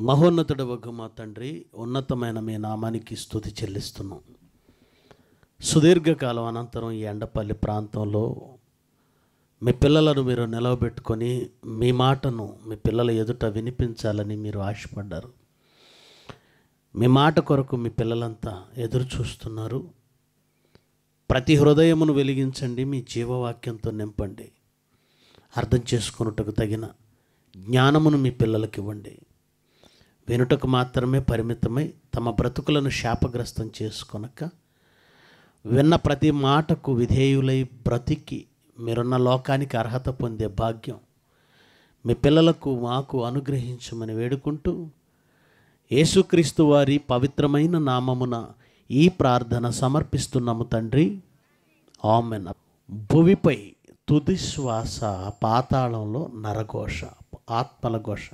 మహోన్నతుడు వగ్గు మా తండ్రి ఉన్నతమైన మీ నామానికి స్థుతి చెల్లిస్తున్నాం. సుదీర్ఘకాలం అనంతరం ఈ ఎండపల్లి ప్రాంతంలో మీ పిల్లలను మీరు నిలవబెట్టుకొని మీ మాటను మీ పిల్లల ఎదుట వినిపించాలని మీరు ఆశపడ్డారు. మీ మాట కొరకు మీ పిల్లలంతా ఎదురు చూస్తున్నారు. ప్రతి హృదయమును వెలిగించండి మీ జీవవాక్యంతో నింపండి. అర్థం చేసుకున్నట్టుకు తగిన జ్ఞానమును మీ పిల్లలకి ఇవ్వండి. వినుటకు మాత్రమే పరిమితమై తమ బ్రతుకులను శాపగ్రస్తం చేసుకొనక విన్న ప్రతి మాటకు విధేయులై బ్రతికి మీరున్న లోకానికి అర్హత పొందే భాగ్యం మీ పిల్లలకు మాకు అనుగ్రహించమని వేడుకుంటూ యేసుక్రీస్తు వారి పవిత్రమైన నామమున ఈ ప్రార్థన సమర్పిస్తున్నాము తండ్రి. ఆమెన్. భువిపై తుది శ్వాస పాతాళంలో నరఘోష ఆత్మల ఘోష.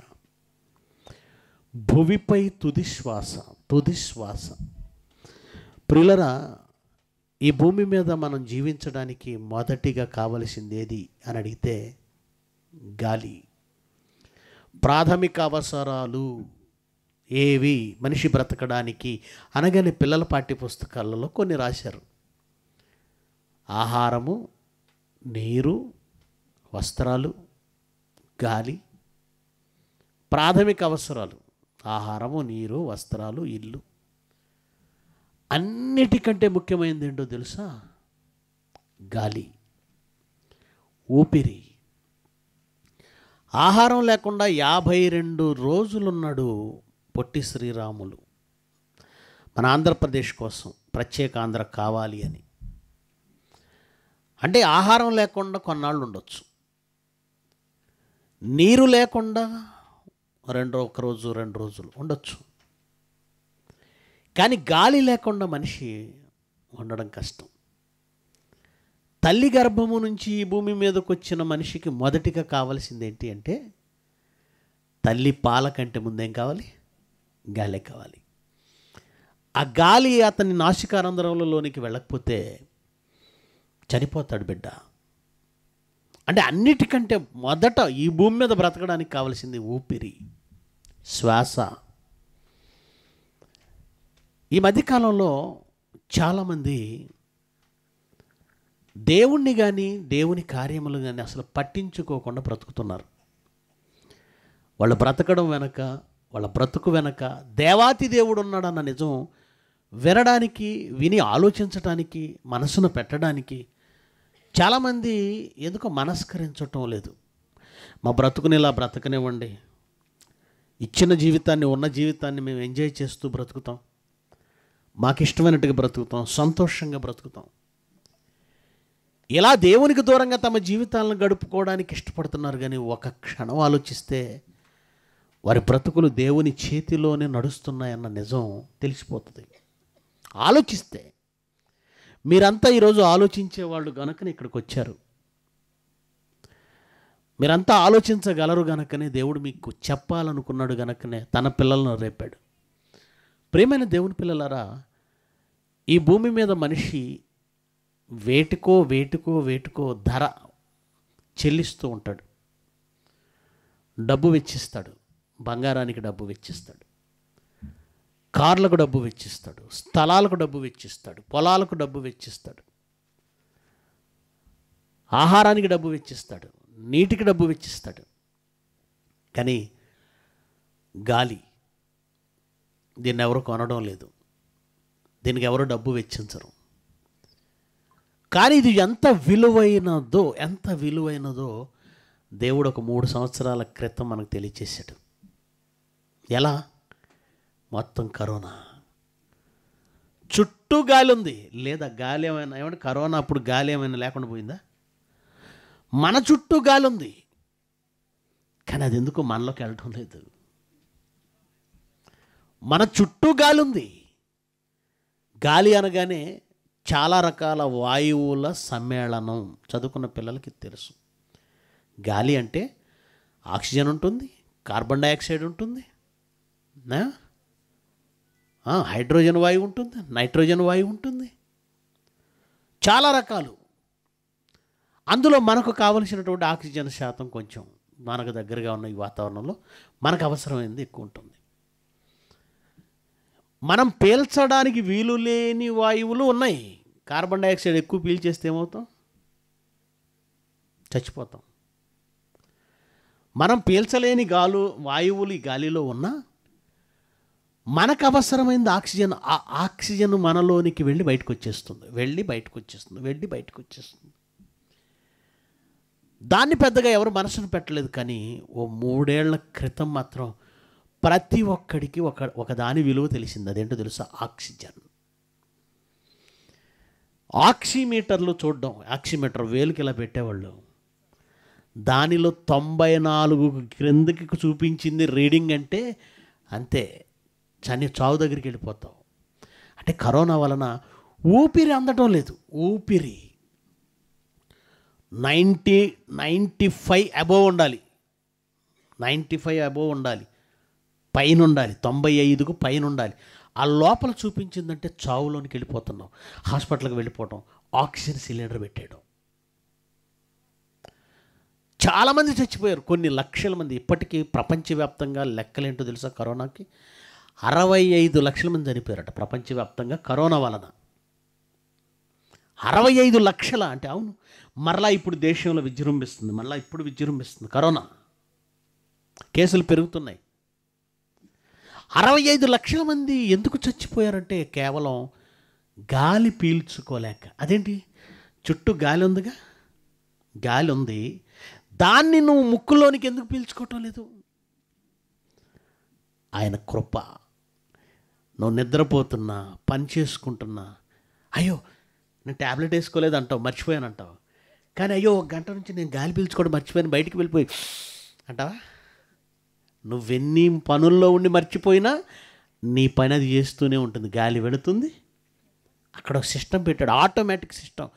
భువిపై తుది శ్వాస తుది శ్వాస. ఈ భూమి మీద మనం జీవించడానికి మొదటిగా కావలసింది ఏది అని అడిగితే గాలి. ప్రాథమిక అవసరాలు ఏవి? మనిషి బ్రతకడానికి అనగానే పిల్లల పాఠ్య పుస్తకాలలో కొన్ని రాశారు. ఆహారము నీరు వస్త్రాలు గాలి. ప్రాథమిక అవసరాలు ఆహారము నీరు వస్త్రాలు ఇల్లు. అన్నిటికంటే ముఖ్యమైనది ఏంటో తెలుసా? గాలి. ఊపిరి. ఆహారం లేకుండా యాభై రెండు రోజులున్నాడు పొట్టి శ్రీరాములు. మన ఆంధ్రప్రదేశ్ కోసం ప్రత్యేక ఆంధ్ర కావాలి అని. అంటే ఆహారం లేకుండా కొన్నాళ్ళు ఉండొచ్చు. నీరు లేకుండా రెండో ఒక రోజు రెండు రోజులు ఉండొచ్చు. కానీ గాలి లేకుండా మనిషి ఉండడం కష్టం. తల్లి గర్భము నుంచి ఈ భూమి మీదకు వచ్చిన మనిషికి మొదటిగా కావాల్సింది ఏంటి అంటే తల్లి పాల కంటే ముందేం కావాలి? గాలి కావాలి. ఆ గాలి అతని నాసికారంధ్రంలోనికి వెళ్ళకపోతే చనిపోతాడు బిడ్డ. అంటే అన్నిటికంటే మొదట ఈ భూమి మీద బ్రతకడానికి కావాల్సింది ఊపిరి. శ్వాస. ఈ మధ్యకాలంలో చాలామంది దేవుణ్ణి కానీ దేవుని కార్యములు కానీ అసలు పట్టించుకోకుండా బ్రతుకుతున్నారు. వాళ్ళు బ్రతకడం వెనక వాళ్ళ బ్రతుకు వెనక దేవాతి దేవుడు ఉన్నాడన్న నిజం వినడానికి విని ఆలోచించటానికి మనసును పెట్టడానికి చాలామంది ఎందుకో మనస్కరించటం లేదు. మా బ్రతుకుని ఇలా బ్రతకనివ్వండి ఇచ్చిన జీవితాన్ని ఉన్న జీవితాన్ని మేము ఎంజాయ్ చేస్తూ బ్రతుకుతాం. మాకు ఇష్టమైనట్టుగా బ్రతుకుతాం. సంతోషంగా బ్రతుకుతాం. ఇలా దేవునికి దూరంగా తమ జీవితాలను గడుపుకోవడానికి ఇష్టపడుతున్నారు. కానీ ఒక క్షణం ఆలోచిస్తే వారి బ్రతుకులు దేవుని చేతిలోనే నడుస్తున్నాయన్న నిజం తెలిసిపోతుంది. ఆలోచిస్తే మీరంతా ఈరోజు ఆలోచించే వాళ్ళు గనుకనే ఇక్కడికి వచ్చారు. మీరంతా ఆలోచించగలరు గనకనే దేవుడు మీకు చెప్పాలనుకున్నాడు గనకనే తన పిల్లలను రేపాడు. ప్రేమైన దేవుని పిల్లలారా ఈ భూమి మీద మనిషి వేటికో వేటికో వేటికో ధర చెల్లిస్తూ ఉంటాడు. డబ్బు వెచ్చిస్తాడు. బంగారానికి డబ్బు వెచ్చిస్తాడు. కార్లకు డబ్బు వెచ్చిస్తాడు. స్థలాలకు డబ్బు వెచ్చిస్తాడు. పొలాలకు డబ్బు వెచ్చిస్తాడు. ఆహారానికి డబ్బు వెచ్చిస్తాడు. నీటికి డబ్బు వెచ్చిస్తాడు. కానీ గాలి దీన్ని ఎవరు కొనడం లేదు. దీనికి ఎవరు డబ్బు వెచ్చించరు. కానీ ఇది ఎంత విలువైనదో ఎంత విలువైనదో దేవుడు ఒక మూడు సంవత్సరాల క్రితం మనకు తెలియచేశాడు. ఎలా? మొత్తం కరోనా. చుట్టూ గాలి ఉంది. లేదా గాలి ఏమైనా ఏమంటే కరోనా అప్పుడు గాలి ఏమైనా లేకుండా పోయిందా? మన చుట్టూ గాలి ఉంది కానీ అది ఎందుకు మనలోకి వెళ్ళటం లేదు. మన చుట్టూ గాలి ఉంది గాలి అనగానే చాలా రకాల వాయువుల సమ్మేళనం చదువుకున్న పిల్లలకి తెలుసు. గాలి అంటే ఆక్సిజన్ ఉంటుంది కార్బన్ డైఆక్సైడ్ ఉంటుంది హైడ్రోజన్ వాయువు ఉంటుంది నైట్రోజన్ వాయువు ఉంటుంది. చాలా రకాలు. అందులో మనకు కావలసినటువంటి ఆక్సిజన్ శాతం కొంచెం మనకు దగ్గరగా ఉన్న ఈ వాతావరణంలో మనకు అవసరమైనది ఎక్కువ ఉంటుంది. మనం పీల్చడానికి వీలు లేని వాయువులు ఉన్నాయి. కార్బన్ డైఆక్సైడ్ ఎక్కువ పీల్చేస్తే ఏమవుతాం? చచ్చిపోతాం. మనం పీల్చలేని గాలు వాయువులు ఈ గాలిలో ఉన్నా మనకు అవసరమైంది ఆక్సిజన్ ఆ ఆక్సిజన్ మనలోనికి వెళ్ళి బయటకు వచ్చేస్తుంది. వెళ్ళి బయటకు వచ్చేస్తుంది. వెళ్ళి బయటకు వచ్చేస్తుంది. దాన్ని పెద్దగా ఎవరు మనసును పెట్టలేదు కానీ ఓ మూడేళ్ళ క్రితం మాత్రం ప్రతి ఒక్కడికి ఒక ఒక దాని విలువ తెలిసింది. అదేంటో తెలుసా? ఆక్సిజన్. ఆక్సిమీటర్లు చూడడం ఆక్సిమీటర్ వేలుకి ఇలా పెట్టేవాళ్ళు. దానిలో తొంభై నాలుగు క్రిందకి చూపించింది రీడింగ్ అంటే అంతే చని చావు దగ్గరికి వెళ్ళిపోతావు అంటే కరోనా వలన ఊపిరి అందటం లేదు. ఊపిరి. నైంటీ నైంటీ ఫైవ్ అబోవ్ ఉండాలి. నైంటీ ఫైవ్ అబోవ్ ఉండాలి. పైన ఉండాలి తొంభై ఐదుకు పైన ఉండాలి ఆ లోపల చూపించిందంటే చావులోనికి వెళ్ళిపోతున్నాం. హాస్పిటల్కి వెళ్ళిపోవటం ఆక్సిజన్ సిలిండర్ పెట్టేయడం చాలామంది చచ్చిపోయారు. కొన్ని లక్షల మంది. ఇప్పటికీ ప్రపంచవ్యాప్తంగా లెక్కలేంటో తెలుసా కరోనాకి? అరవై ఐదు లక్షల మంది చనిపోయారట ప్రపంచవ్యాప్తంగా కరోనా వలన. అరవై ఐదు లక్షల అంటే అవును. మరలా ఇప్పుడు దేశంలో విజృంభిస్తుంది మరలా ఇప్పుడు విజృంభిస్తుంది. కరోనా. కేసులు పెరుగుతున్నాయి. అరవై ఐదు లక్షల మంది ఎందుకు చచ్చిపోయారంటే కేవలం గాలి పీల్చుకోలేక. అదేంటి? చుట్టూ గాలి ఉందిగా? గాలి ఉంది. దాన్ని నువ్వు ముక్కులోనికి ఎందుకు పీల్చుకోవటం లేదు? ఆయన కృప. నువ్వు నిద్రపోతున్నా పని చేసుకుంటున్నా. అయ్యో నేను ట్యాబ్లెట్ వేసుకోలేదు అంటావు మర్చిపోయాను అంటావు కానీ అయ్యో ఒక గంట నుంచి నేను గాలి పీల్చుకోవడం మర్చిపోయాను బయటికి వెళ్ళిపోయి. అంటావా? నువ్వెన్ని పనుల్లో ఉండి మర్చిపోయినా నీ పని అది చేస్తూనే ఉంటుంది. గాలి వెళుతుంది. అక్కడ ఒక సిస్టమ్ పెట్టాడు ఆటోమేటిక్ సిస్టమ్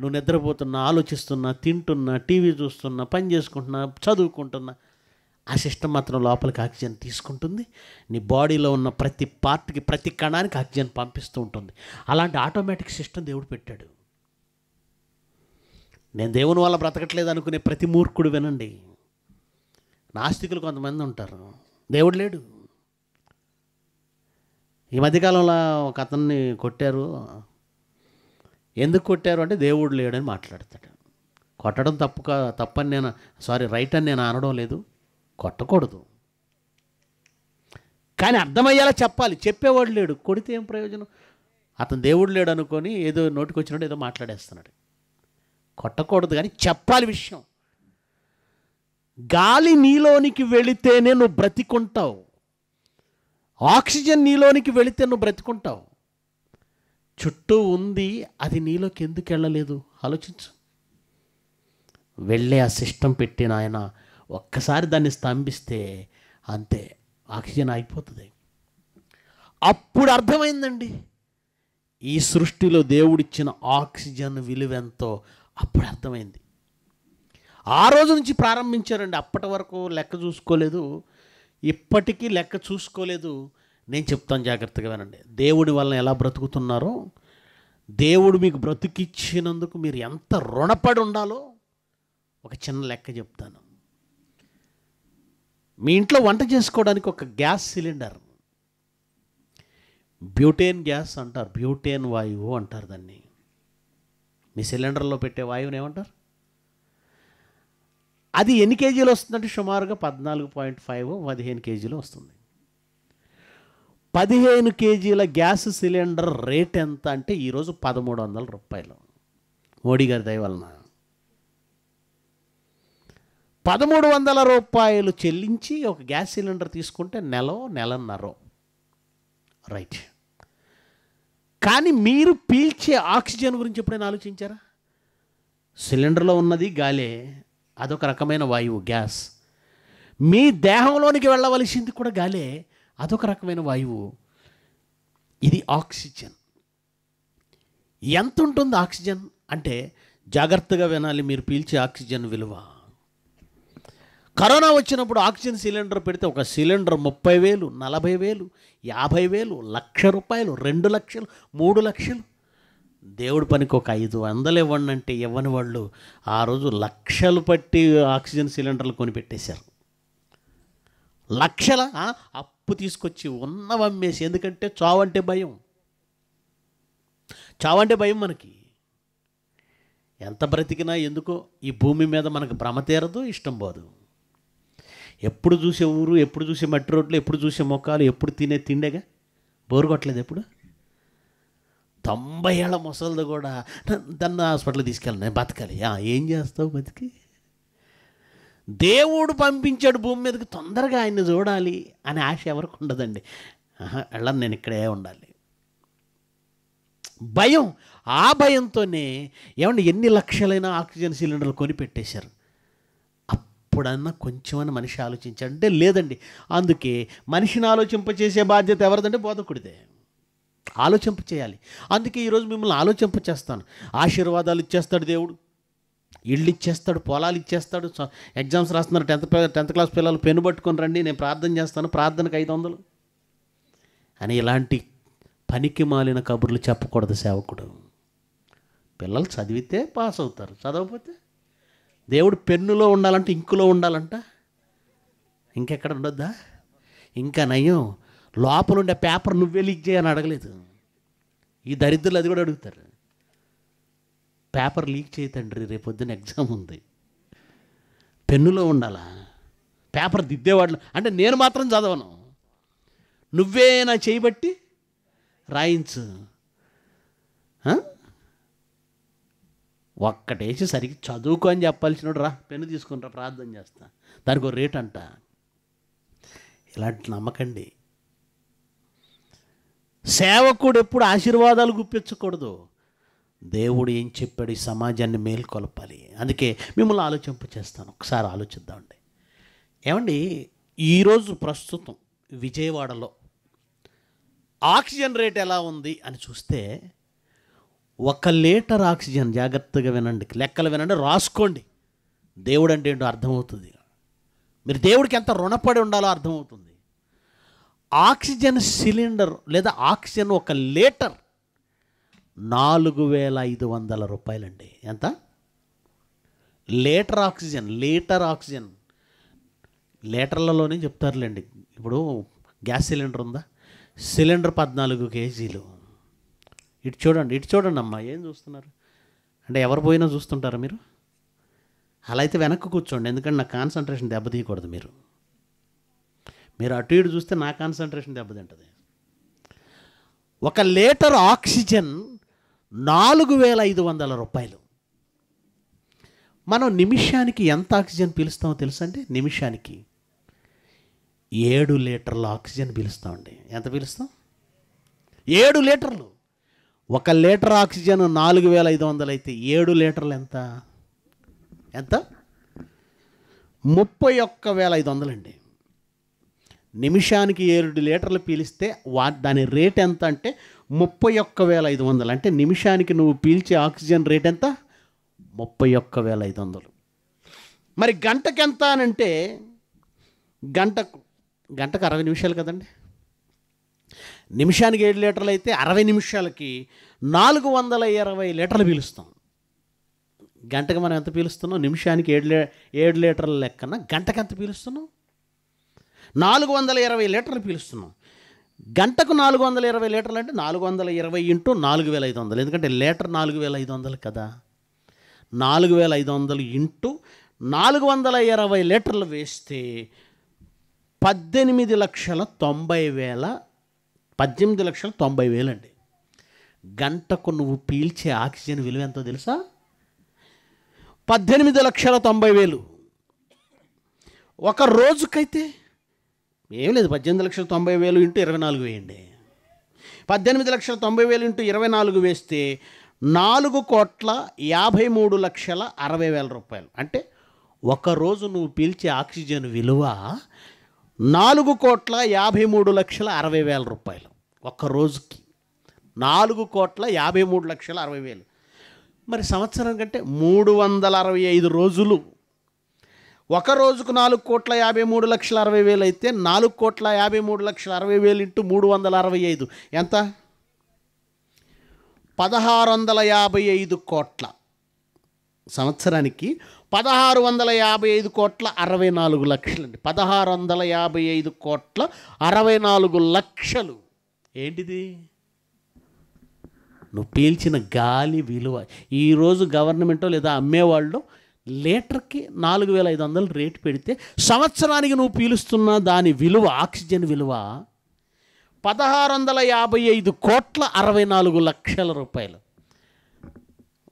నువ్వు నిద్రపోతున్నా ఆలోచిస్తున్నా తింటున్నా టీవీ చూస్తున్నా పని చేసుకుంటున్నా చదువుకుంటున్నా ఆ సిస్టమ్ మాత్రం లోపలికి ఆక్సిజన్ తీసుకుంటుంది. నీ బాడీలో ఉన్న ప్రతి పార్ట్కి ప్రతి కణానికి ఆక్సిజన్ పంపిస్తూ ఉంటుంది. అలాంటి ఆటోమేటిక్ సిస్టమ్ దేవుడు పెట్టాడు. నేను దేవుని వల్ల బ్రతకట్లేదు అనుకునే ప్రతి మూర్ఖుడు వినండి. నాస్తికులు కొంతమంది ఉంటారు. దేవుడు లేడు. ఈ మధ్యకాలంలో ఒక అతన్ని కొట్టారు. ఎందుకు కొట్టారు అంటే దేవుడు లేడని మాట్లాడతాడు. కొట్టడం తప్పు కా తప్పని నేను సారీ రైట్ అని నేను అనడం లేదు. కొట్టకూడదు. కానీ అర్థమయ్యేలా చెప్పాలి. చెప్పేవాడు లేడు. కొడితే ఏం ప్రయోజనం? అతను దేవుడు లేడు అనుకొని ఏదో నోటికి వచ్చినట్టు ఏదో మాట్లాడేస్తున్నాడు. కొట్టకూడదు కానీ చెప్పాలి విషయం. గాలి నీలోనికి వెళితేనే నువ్వు బ్రతికుంటావు. ఆక్సిజన్ నీలోనికి వెళితే నువ్వు బ్రతికుంటావు. చుట్టూ ఉంది అది నీలోకి ఎందుకు వెళ్ళలేదు? ఆలోచించు. వెళ్ళే ఆ సిస్టమ్ పెట్టిన ఆయన ఒక్కసారి దాన్ని స్తంభిస్తే అంతే ఆక్సిజన్ అయిపోతుంది. అప్పుడు అర్థమైందండి. ఈ సృష్టిలో దేవుడిచ్చిన ఆక్సిజన్ విలువెంతో అప్పుడు అర్థమైంది. ఆ రోజు నుంచి ప్రారంభించారండి. అప్పటి వరకు లెక్క చూసుకోలేదు. ఇప్పటికీ లెక్క చూసుకోలేదు. నేను చెప్తాను జాగ్రత్తగా వినండి. దేవుడి వలన ఎలా బ్రతుకుతున్నారో దేవుడు మీకు బ్రతికిచ్చినందుకు మీరు ఎంత రుణపడి ఉండాలో ఒక చిన్న లెక్క చెప్తాను. మీ ఇంట్లో వంట చేసుకోవడానికి ఒక గ్యాస్ సిలిండర్. బ్యూటేన్ గ్యాస్ అంటారు. బ్యూటేన్ వాయువు అంటారు దాన్ని. మీ సిలిండర్లో పెట్టే వాయువుని ఏమంటారు? అది ఎన్ని కేజీలు వస్తుందంటే సుమారుగా పద్నాలుగు పాయింట్ ఫైవ్ పదిహేను కేజీలు వస్తుంది. పదిహేను కేజీల గ్యాస్ సిలిండర్ రేట్ ఎంత అంటే ఈరోజు పదమూడు వందల రూపాయలు. మోడీ గారి దయవలన పదమూడు వందల రూపాయలు చెల్లించి ఒక గ్యాస్ సిలిండర్ తీసుకుంటే నెల నెలన్నర. రైట్. కానీ మీరు పీల్చే ఆక్సిజన్ గురించి ఎప్పుడైనా ఆలోచించారా? సిలిండర్లో ఉన్నది గాలే అదొక రకమైన వాయువు గ్యాస్. మీ దేహంలోనికి వెళ్ళవలసింది కూడా గాలే అదొక రకమైన వాయువు. ఇది ఆక్సిజన్. ఎంత ఉంటుంది ఆక్సిజన్? అంటే జాగ్రత్తగా వినాలి మీరు పీల్చే ఆక్సిజన్ విలువ. కరోనా వచ్చినప్పుడు ఆక్సిజన్ సిలిండర్ పెడితే ఒక సిలిండర్ ముప్పై వేలు నలభై వేలు యాభై వేలు లక్ష రూపాయలు రెండు లక్షలు మూడు లక్షలు. దేవుడి పనికి ఒక ఐదు వందలు ఇవ్వండి అంటే ఇవ్వని వాళ్ళు ఆ రోజు లక్షలు పట్టి ఆక్సిజన్ సిలిండర్లు కొనిపెట్టేశారు. లక్షల అప్పు తీసుకొచ్చి ఉన్నవమ్మేసి ఎందుకంటే చావంటే భయం. చావంటే భయం మనకి. ఎంత బ్రతికినా ఎందుకో ఈ భూమి మీద మనకు భ్రమ తీరదు ఇష్టం పోదు. ఎప్పుడు చూసే ఊరు ఎప్పుడు చూసే మట్టి రోడ్లు ఎప్పుడు చూసే మొక్కలు ఎప్పుడు తినే తిండేగా? బోరు కొట్టలేదు ఎప్పుడు? తొంభై ఏళ్ళ ముసలిది కూడా "న- దాన్ని హాస్పిటల్కి తీసుకెళ్ళి నేను బతకాలి. ఏం చేస్తావు బతికి? దేవుడు పంపించాడు భూమి మీదకి తొందరగా ఆయన్ని చూడాలి అనే ఆశ ఎవరికి ఉండదండి. ఆహా, వెళ్ళను నేను ఇక్కడే ఉండాలి. భయం ఆ భయంతోనే ఏమండి ఎన్ని లక్షలైన ఆక్సిజన్ సిలిండర్లు కొనిపెట్టేశారు. అప్పుడన్నా కొంచెమన్నా మనిషి ఆలోచించాడు అంటే లేదండి. అందుకే మనిషిని ఆలోచింపచేసే బాధ్యత ఎవరిదంటే బోధకుడిదే. ఆలోచింప చేయాలి. అందుకే ఈరోజు మిమ్మల్ని ఆలోచింప చేస్తాను. ఆశీర్వాదాలు ఇచ్చేస్తాడు దేవుడు. ఇళ్ళు ఇచ్చేస్తాడు పొలాలు ఇచ్చేస్తాడు. ఎగ్జామ్స్ రాస్తున్నారు. టెన్త్ టెన్త్ క్లాస్ పిల్లలు పెన్ను పట్టుకొని రండి నేను ప్రార్థన చేస్తాను. ప్రార్థనకు ఐదు వందలు. అని ఇలాంటి పనికి మాలిన కబుర్లు చెప్పకూడదు సేవకుడు. పిల్లలు చదివితే పాస్ అవుతారు. చదవకపోతే దేవుడు పెన్నులో ఉండాలంటే ఇంకులో ఉండాలంట? ఇంకెక్కడ ఉండొద్దా? ఇంకా నయం లోపల ఉండే పేపర్ నువ్వే లీక్ చేయని అడగలేదు. ఈ దరిద్రులు అది కూడా అడుగుతారు. పేపర్ లీక్ చేయతండ్రి రేపొద్దున ఎగ్జామ్ ఉంది. పెన్నులో ఉండాలా? పేపర్ దిద్దేవాళ్ళు అంటే నేను మాత్రం చదవను. నువ్వే నా చేయబట్టి రాయించు. ఒక్కటేసి సరిగ్గా చదువుకో అని చెప్పాల్సినోడు రా పెన్ను తీసుకుని ప్రార్థన చేస్తా. దానికి ఒక రేట్ అంట. ఇలాంటి నమ్మకండి. సేవకుడు ఎప్పుడు ఆశీర్వాదాలు గుప్పించకూడదు. దేవుడు ఏం చెప్పాడు ఈ సమాజాన్ని మేల్కొలపాలి. అందుకే మిమ్మల్ని ఆలోచింప చేస్తాను. ఒకసారి ఆలోచిద్దామండి ఏమండి ఈరోజు ప్రస్తుతం విజయవాడలో ఆక్సిజన్ రేట్ ఎలా ఉంది అని చూస్తే ఒక లీటర్ ఆక్సిజన్ జాగ్రత్తగా వినండి. లెక్కలు వినండి రాసుకోండి. దేవుడు అంటే ఏంటో అర్థమవుతుంది. మీరు దేవుడికి ఎంత రుణపడి ఉండాలో అర్థమవుతుంది. ఆక్సిజన్ సిలిండర్ లేదా ఆక్సిజన్ ఒక లీటర్ నాలుగు వేల ఐదు వందల రూపాయలండి. ఎంత? Litre oxygen litre oxygen. లీటర్లలోనే చెప్తారులేండి. ఇప్పుడు గ్యాస్ సిలిండర్ ఉందా? సిలిండర్ పద్నాలుగు కేజీలు. ఇటు చూడండి ఇటు చూడండి అమ్మా ఏం చూస్తున్నారు? అంటే ఎవరు పోయినా చూస్తుంటారా మీరు? అలా అయితే వెనక్కి కూర్చోండి ఎందుకంటే నా కాన్సన్ట్రేషన్ దెబ్బతీయకూడదు మీరు. మీరు అటు ఇటు చూస్తే నా కాన్సన్ట్రేషన్ దెబ్బతింటుంది ఒక లీటర్ ఆక్సిజన్ నాలుగు వేల ఐదు వందల రూపాయలు. మనం నిమిషానికి ఎంత ఆక్సిజన్ పీలుస్తామో తెలుసండి నిమిషానికి ఏడు లీటర్ల ఆక్సిజన్ పీలుస్తామండి. ఎంత పీలుస్తాం? ఏడు లీటర్లు. ఒక లీటర్ ఆక్సిజన్ నాలుగు వేల ఐదు వందలు అయితే ఏడు లీటర్లు ఎంత? ఎంత? ముప్పై ఒక్క వేల ఐదు వందలండి. నిమిషానికి ఏడు లీటర్లు పీలిస్తే వా దాని రేట్ ఎంత అంటే ముప్పై ఒక్క వేల ఐదు వందలు. అంటే నిమిషానికి నువ్వు పీల్చే ఆక్సిజన్ రేట్ ఎంత? ముప్పై ఒక్క వేల ఐదు వందలు. మరి గంటకి ఎంత అంటే గంటకు గంటకు అరవై నిమిషాలు కదండి. నిమిషానికి ఏడు లీటర్లు అయితే అరవై నిమిషాలకి నాలుగు వందల ఇరవై లీటర్లు పీలుస్తాం. గంటకు మనం ఎంత పీలుస్తున్నాం? నిమిషానికి ఏడు లీ ఏడు లీటర్ల లెక్కన గంటకు ఎంత పీలుస్తున్నాం? నాలుగు వందల ఇరవై లీటర్లు పీలుస్తున్నాం. గంటకు నాలుగు వందల ఇరవై లీటర్లు అంటే నాలుగు వందల ఇరవై ఇంటూ నాలుగు వేల ఐదు వందలు. ఎందుకంటే లీటర్ నాలుగు వేల ఐదు వందలు కదా. నాలుగు వేల ఐదు వందలు ఇంటూ నాలుగు వందల ఇరవై లీటర్లు వేస్తే పద్దెనిమిది లక్షల తొంభై వేల పద్దెనిమిది లక్షల తొంభై వేలండి. గంటకు నువ్వు పీల్చే ఆక్సిజన్ విలువ ఎంతో తెలుసా? పద్దెనిమిది లక్షల తొంభై వేలు. ఒక రోజుకైతే ఏం లేదు పద్దెనిమిది లక్షల తొంభై వేలు ఇంటూ ఇరవై నాలుగు వేయండి. పద్దెనిమిది లక్షల తొంభై వేలు ఇంటూ ఇరవై నాలుగు వేస్తే నాలుగు కోట్ల యాభై మూడు లక్షల అరవై వేల రూపాయలు. అంటే ఒక రోజు నువ్వు పీల్చే ఆక్సిజన్ విలువ నాలుగు కోట్ల యాభై మూడు లక్షల అరవై వేల రూపాయలు ఒక్క రోజుకి. నాలుగు కోట్ల యాభై మూడు లక్షల అరవై వేలు. మరి సంవత్సరం కంటే మూడు వందల అరవై ఐదు రోజులు. ఒక రోజుకు నాలుగు కోట్ల యాభై మూడు లక్షల అరవై వేలు అయితే నాలుగు కోట్ల యాభై మూడు లక్షల అరవై వేలు ఇంటూ మూడు వందల అరవై ఐదు. ఎంత? పదహారు వందల యాభై ఐదు కోట్ల. సంవత్సరానికి పదహారు వందల యాభై ఐదు కోట్ల అరవై నాలుగు లక్షలండి. పదహారు వందల యాభై ఐదు కోట్ల అరవై నాలుగు లక్షలు. ఏంటిది? నువ్వు పీల్చిన గాలి విలువ. ఈరోజు గవర్నమెంటో లేదా అమ్మేవాళ్ళు లీటర్కి నాలుగు వేల ఐదు వందలు రేటు పెడితే సంవత్సరానికి నువ్వు పీలుస్తున్న దాని విలువ ఆక్సిజన్ విలువ పదహారు వందల యాభై ఐదు కోట్ల అరవై నాలుగు లక్షల రూపాయలు.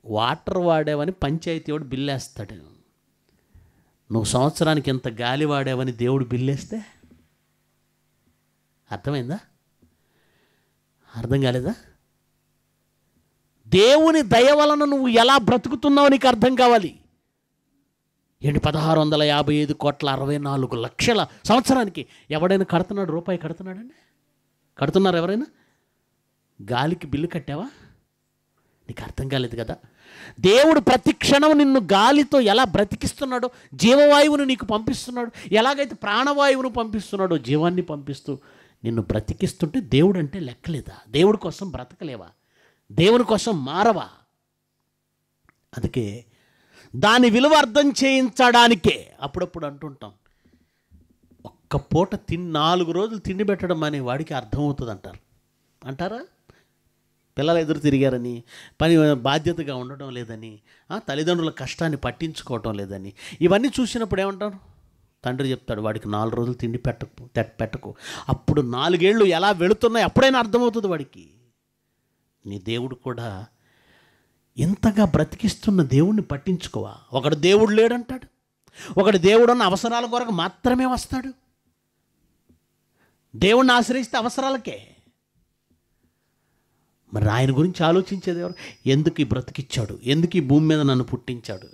వాటర్ వాడావని పంచాయతీ వాడు బిల్లేస్తాడు. నువ్వు సంవత్సరానికి ఎంత గాలి వాడావని దేవుడు బిల్లేస్తే? అర్థమైందా? అర్థం కాలేదా? దేవుని దయ వలన నువ్వు ఎలా బ్రతుకుతున్నావు నీకు అర్థం కావాలి. ఏంటి పదహారు వందల యాభై ఐదు కోట్ల అరవై నాలుగు లక్షల సంవత్సరానికి ఎవడైనా కడుతున్నాడు? రూపాయి కడుతున్నాడండి? కడుతున్నారు ఎవరైనా? గాలికి బిల్లు కట్టావా? నీకు అర్థం కాలేదు కదా? దేవుడు ప్రతి క్షణం నిన్ను గాలితో ఎలా బ్రతికిస్తున్నాడో జీవవాయువును నీకు పంపిస్తున్నాడు ఎలాగైతే ప్రాణవాయువును పంపిస్తున్నాడో జీవాన్ని పంపిస్తూ నిన్ను బ్రతికిస్తుంటే దేవుడు అంటే లెక్కలేదా? దేవుడి కోసం బ్రతకలేవా? దేవుని కోసం మారవా? అందుకే దాని విలువ అర్థం చేయించడానికే అప్పుడప్పుడు అంటుంటాం. ఒక్క పూట తిని నాలుగు రోజులు తిండి పెట్టడం అనే వాడికి అర్థమవుతుంది అంటారు అంటారా? పిల్లలు ఎదురు తిరిగారని పని బాధ్యతగా ఉండటం లేదని తల్లిదండ్రుల కష్టాన్ని పట్టించుకోవటం లేదని ఇవన్నీ చూసినప్పుడు ఏమంటారు? తండ్రి చెప్తాడు వాడికి నాలుగు రోజులు తిండి పెట్టకు పెట్టకు. అప్పుడు నాలుగేళ్ళు ఎలా వెళుతున్నాయి అప్పుడైనా అర్థమవుతుంది వాడికి. నీ దేవుడు కూడా ఇంతగా బ్రతికిస్తున్న దేవుణ్ణి పట్టించుకోవా? ఒకడు దేవుడు లేడంటాడు. ఒకడు దేవుడు అన్న అవసరాల కొరకు మాత్రమే వస్తాడు. దేవుణ్ణి ఆశ్రయిస్తే అవసరాలకే. మరి ఆయన గురించి ఆలోచించేది ఎవరు? ఎందుకు ఈ బ్రతికిచ్చాడు? ఎందుకు ఈ భూమి మీద నన్ను పుట్టించాడు?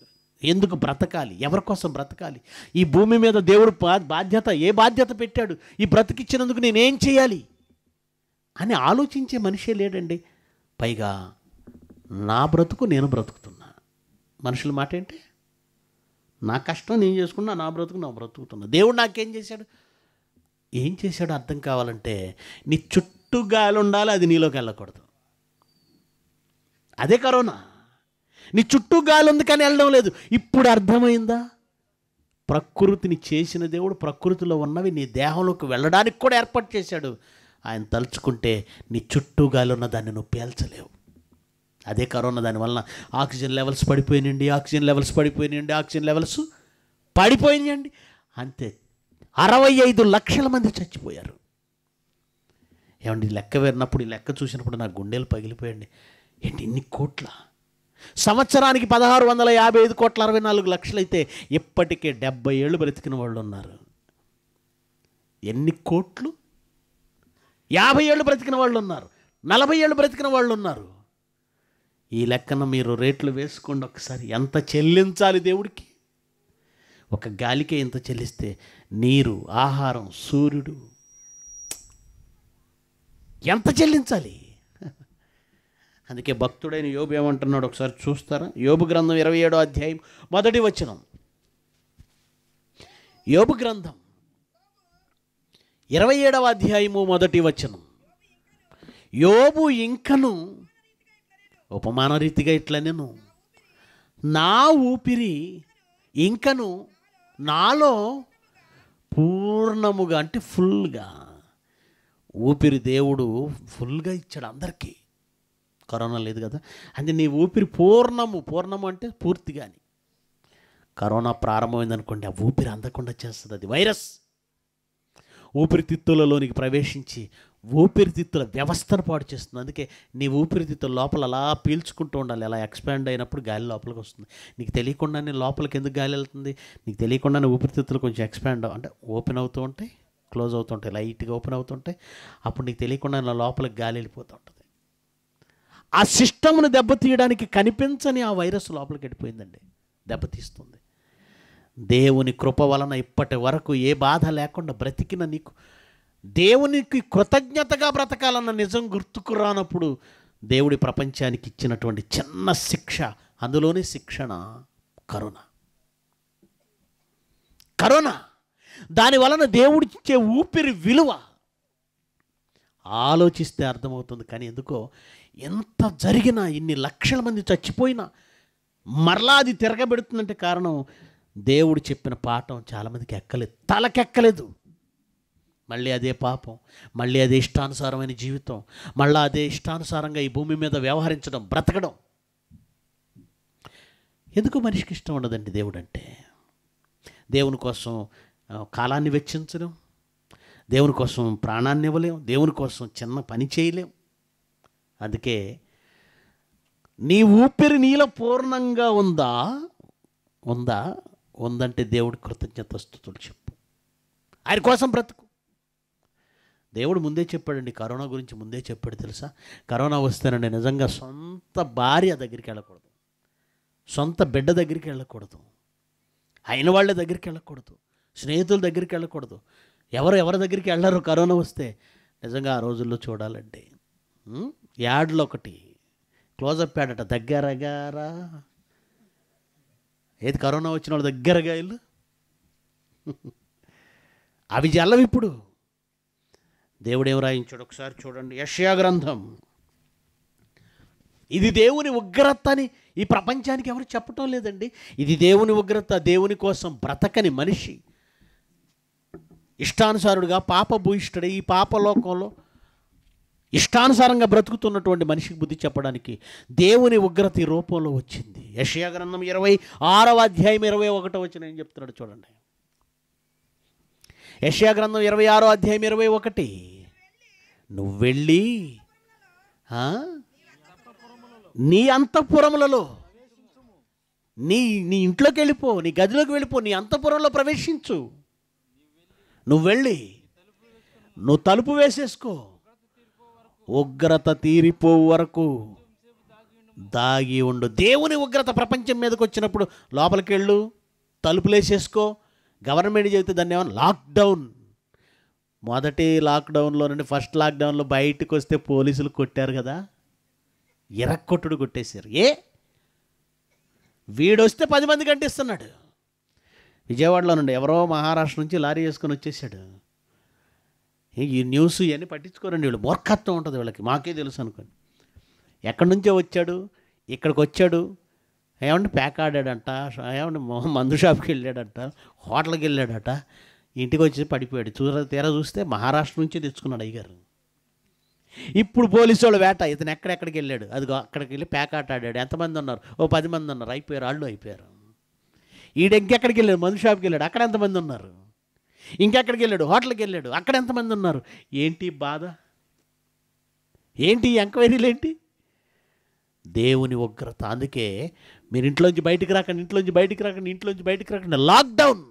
ఎందుకు బ్రతకాలి? ఎవరి కోసం బ్రతకాలి? ఈ భూమి మీద దేవుడు బాధ్యత ఏ బాధ్యత పెట్టాడు? ఈ బ్రతికిచ్చినందుకు నేనేం చేయాలి? అని ఆలోచించే మనిషే లేడండి. పైగా నా బ్రతుకు నేను బ్రతుకుతున్నా. మనుషుల మాట ఏంటి? నా కష్టం నేను చేసుకున్నా నా బ్రతుకు నా బ్రతుకుతున్నా. దేవుడు నాకేం చేశాడు? ఏం చేశాడో అర్థం కావాలంటే నీ చుట్టూ గాలి ఉండాలి అది నీలోకి వెళ్ళకూడదు. అదే కరోనా. నీ చుట్టూ గాలి ఉంది కానీ వెళ్ళడం లేదు. ఇప్పుడు అర్థమైందా? ప్రకృతిని చేసిన దేవుడు ప్రకృతిలో ఉన్నవి నీ దేహంలోకి వెళ్ళడానికి కూడా ఏర్పాటు చేశాడు. ఆయన తలుచుకుంటే నీ చుట్టూ గాలి ఉన్న దాన్ని నువ్వు పేల్చలేవు. అదే కరోనా దానివల్ల ఆక్సిజన్ లెవెల్స్ పడిపోయినండి ఆక్సిజన్ లెవెల్స్ పడిపోయినండి ఆక్సిజన్ లెవెల్స్ పడిపోయినాయండి. అంతే. అరవై ఐదు లక్షల మంది చచ్చిపోయారు. ఏమండి లెక్క వేరినప్పుడు ఈ లెక్క చూసినప్పుడు నా గుండెలు పగిలిపోయండి ఏంటి ఇన్ని కోట్ల? సంవత్సరానికి పదహారు వందల యాభై ఐదు కోట్ల అరవై నాలుగు లక్షలైతే ఇప్పటికే డెబ్బై ఏళ్ళు బ్రతికిన వాళ్ళు ఉన్నారు ఎన్ని కోట్లు? యాభై ఏళ్ళు బ్రతికిన వాళ్ళు ఉన్నారు నలభై ఏళ్ళు బ్రతికిన వాళ్ళు ఉన్నారు ఈ లెక్కన మీరు రేట్లు వేసుకోండి ఒకసారి. ఎంత చెల్లించాలి దేవుడికి? ఒక గాలికే ఎంత చెల్లిస్తే నీరు ఆహారం సూర్యుడు ఎంత చెల్లించాలి? అందుకే భక్తుడైన యోబు ఏమంటున్నాడు ఒకసారి చూస్తారా? యోబు గ్రంథం ఇరవై ఏడో అధ్యాయం మొదటి వచనం. యోబు గ్రంథం ఇరవై ఏడవ అధ్యాయము మొదటి వచనం. యోబు ఇంకను ఉపమాన రీతిగా ఇట్లా నేను నా ఊపిరి ఇంకను నాలో పూర్ణముగా అంటే ఫుల్గా ఊపిరి దేవుడు ఫుల్గా ఇచ్చాడు అందరికీ. కరోనా లేదు కదా. అంటే నీ ఊపిరి పూర్ణము పూర్ణము అంటే పూర్తిగాని కరోనా ప్రారంభమైంది అనుకోండి ఆ ఊపిరి అందకుండా చేస్తుంది అది వైరస్. ఊపిరితిత్తులలోనికి ప్రవేశించి ఊపిరితిత్తుల వ్యవస్థను పాటు చేస్తుంది. అందుకే నీ ఊపిరితిత్తుల లోపల అలా పీల్చుకుంటూ ఉండాలి. అలా ఎక్స్పాండ్ అయినప్పుడు గాలి లోపలికి వస్తుంది. నీకు తెలియకుండానే లోపలికి ఎందుకు గాలి వెళ్తుంది? నీకు తెలియకుండానే ఊపిరితిత్తులు కొంచెం ఎక్స్పాండ్ అంటే ఓపెన్ అవుతూ ఉంటాయి క్లోజ్ అవుతుంటాయి లైట్గా ఓపెన్ అవుతుంటాయి అప్పుడు నీకు తెలియకుండా నా లోపలికి గాలి వెళ్ళిపోతూ ఉంటుంది. ఆ సిస్టమ్ను దెబ్బతీయడానికి కనిపించని ఆ వైరస్ లోపలికి వెళ్ళిపోయిందండి. దెబ్బతీస్తుంది. దేవుని కృప వలన ఇప్పటి వరకు ఏ బాధ లేకుండా బ్రతికిన నీకు దేవునికి కృతజ్ఞతగా బ్రతకాలన్న నిజం గుర్తుకు రానప్పుడు దేవుడి ప్రపంచానికి ఇచ్చినటువంటి చిన్న శిక్ష అందులోనే శిక్షణ కరుణ. కరోనా దాని వలన దేవుడిచ్చే ఊపిరి విలువ. ఆలోచిస్తే అర్థమవుతుంది. కానీ ఎందుకో ఎంత జరిగినా ఇన్ని లక్షల మంది చచ్చిపోయినా మరలా అది తిరగబెడుతుందంటే కారణం దేవుడు చెప్పిన పాఠం చాలామందికి ఎక్కలేదు. తలకెక్కలేదు. మళ్ళీ అదే పాపం మళ్ళీ అదే ఇష్టానుసారమైన జీవితం మళ్ళీ అదే ఇష్టానుసారంగా ఈ భూమి మీద వ్యవహరించడం బ్రతకడం. ఎందుకు మనిషికి ఇష్టం ఉండదండి దేవుడు అంటే దేవుని కోసం కాలాన్ని వెచ్చించడం దేవుని కోసం ప్రాణాన్ని ఇవ్వలేం. దేవుని కోసం చిన్న పని చేయలేం. అందుకే నీ ఊపిరి నీలో పూర్ణంగా ఉందా? ఉందా? ఉందంటే దేవుడి కృతజ్ఞతస్తుతులు చెప్పు. ఆయన కోసం బ్రతుకు. దేవుడు ముందే చెప్పాడండి కరోనా గురించి ముందే చెప్పాడు తెలుసా? కరోనా వస్తేనండి నిజంగా సొంత భార్య దగ్గరికి వెళ్ళకూడదు. సొంత బిడ్డ దగ్గరికి వెళ్ళకూడదు. అయిన వాళ్ళ దగ్గరికి వెళ్ళకూడదు. స్నేహితుల దగ్గరికి వెళ్ళకూడదు. ఎవరు ఎవరి దగ్గరికి వెళ్ళరు కరోనా వస్తే? నిజంగా ఆ రోజుల్లో చూడాలండి. యాడ్లో ఒకటి క్లోజప్ యాడ్ అట దగ్గరగారా ఏది కరోనా వచ్చిన వాళ్ళ దగ్గరగా ఇల్లు? అవి జల్లవి ఇప్పుడు. దేవుడు ఏం రాయించాడు ఒకసారి చూడండి. యష్యా గ్రంథం. ఇది దేవుని ఉగ్రత అని ఈ ప్రపంచానికి ఎవరు చెప్పటం లేదండి. ఇది దేవుని ఉగ్రత దేవుని కోసం బ్రతకని మనిషి. ఇష్టానుసారుడుగా పాప భూయిష్ఠుడై ఈ పాపలోకంలో ఇష్టానుసారంగా బ్రతుకుతున్నటువంటి మనిషికి బుద్ధి చెప్పడానికి దేవుని ఉగ్రత ఈ రూపంలో వచ్చింది. యషయా గ్రంథం ఇరవై ఆరవ అధ్యాయం ఇరవై ఒకటో వచ్చిన ఏం చెప్తున్నాడు చూడండి. యషయా గ్రంథం ఇరవై ఆరో అధ్యాయం ఇరవై ఒకటి. నువ్వు వెళ్ళి నీ అంతఃపురములలో నీ నీ ఇంట్లోకి వెళ్ళిపో నీ గదిలోకి వెళ్ళిపో నీ అంతఃపురంలో ప్రవేశించు. నువ్వు వెళ్ళి నువ్వు తలుపు వేసేసుకో. ఉగ్రత తీరిపో వరకు దాగి ఉండు. దేవుని ఉగ్రత ప్రపంచం మీదకి వచ్చినప్పుడు లోపలికి వెళ్ళు తలుపులు వేసేసుకో గవర్నమెంట్ చెబితే దాన్ని ఏమన్నా లాక్డౌన్. మొదటి లాక్డౌన్లో నుండి ఫస్ట్ లాక్డౌన్లో బయటకు వస్తే పోలీసులు కొట్టారు కదా. ఇరక్కొట్టుడు కొట్టేశారు. ఏ? వీడొస్తే పది మంది కంటిస్తున్నాడు విజయవాడలో నుండి ఎవరో మహారాష్ట్ర నుంచి లారీ వేసుకొని వచ్చేసాడు ఈ- న్యూస్ ఇవన్నీ పట్టించుకోరండి వీళ్ళు. మూర్ఖత్వం ఉంటుంది వీళ్ళకి. మాకే తెలుసు అనుకోండి. ఎక్కడి నుంచో వచ్చాడు ఇక్కడికి వచ్చాడు ఏమంటే ప్యాక్ ఆడాడంట ఏమంటే మందు షాప్కి వెళ్ళాడంట హోటల్కి వెళ్ళాడట ఇంటికి వచ్చి పడిపోయాడు. చూర తీరా చూస్తే మహారాష్ట్ర నుంచే తెచ్చుకున్నాడు అయ్యగారు. ఇప్పుడు పోలీసు వాళ్ళు వేట ఇతను ఎక్కడెక్కడికి వెళ్ళాడు? అదిగో అక్కడికి వెళ్ళి ప్యాక్ ఆట ఆడాడు. ఎంతమంది ఉన్నారు? ఓ పది మంది ఉన్నారు. అయిపోయారు వాళ్ళు అయిపోయారు. ఈడెంకెక్కడికి వెళ్ళాడు? మందు షాప్కి వెళ్ళాడు. అక్కడ ఎంతమంది ఉన్నారు? ఇంకెక్కడికి వెళ్ళాడు? హోటల్కి వెళ్ళాడు. అక్కడ ఎంతమంది ఉన్నారు? ఏంటి బాధ? ఏంటి ఎంక్వైరీలు ఏంటి? దేవుని ఉగ్రత. అందుకే మీరు ఇంట్లోంచి బయటికి రాకండి ఇంట్లోంచి బయటికి రాకండి ఇంట్లోంచి బయటికి రాకండి. లాక్డౌన్.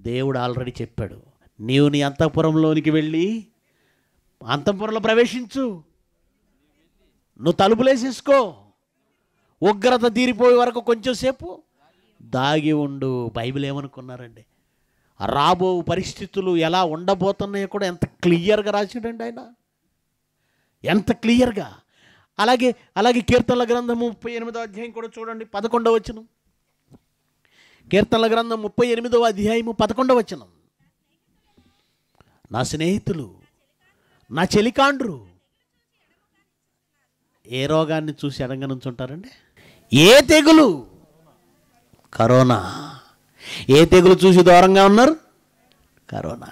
దేవుడు ఆల్రెడీ చెప్పాడు నీవు నీ అంతఃపురంలోనికి వెళ్ళి అంతఃపురంలో ప్రవేశించు. నువ్వు తలుపులేసేసుకో. ఉగ్రత తీరిపోయే వరకు కొంచెంసేపు దాగి ఉండు. బైబిల్ ఏమనుకున్నారండి? రాబో పరిస్థితులు ఎలా ఉండబోతున్నాయో కూడా ఎంత క్లియర్గా రాసాడండి ఆయన. ఎంత క్లియర్గా. అలాగే అలాగే కీర్తనల గ్రంథం ముప్పై ఎనిమిదో అధ్యాయం కూడా చూడండి పదకొండవ వచనం. కీర్తనల గ్రంథం ముప్పై ఎనిమిదవ అధ్యాయము పదకొండవ వచనం. నా స్నేహితులు నా చెలికాండ్రు ఏ రోగాన్ని చూసి ఎడంగా నుంచుంటారండి ఏ తెగులు? కరోనా. ఏ తెగులు చూసి దూరంగా ఉన్నారు? కరోనా.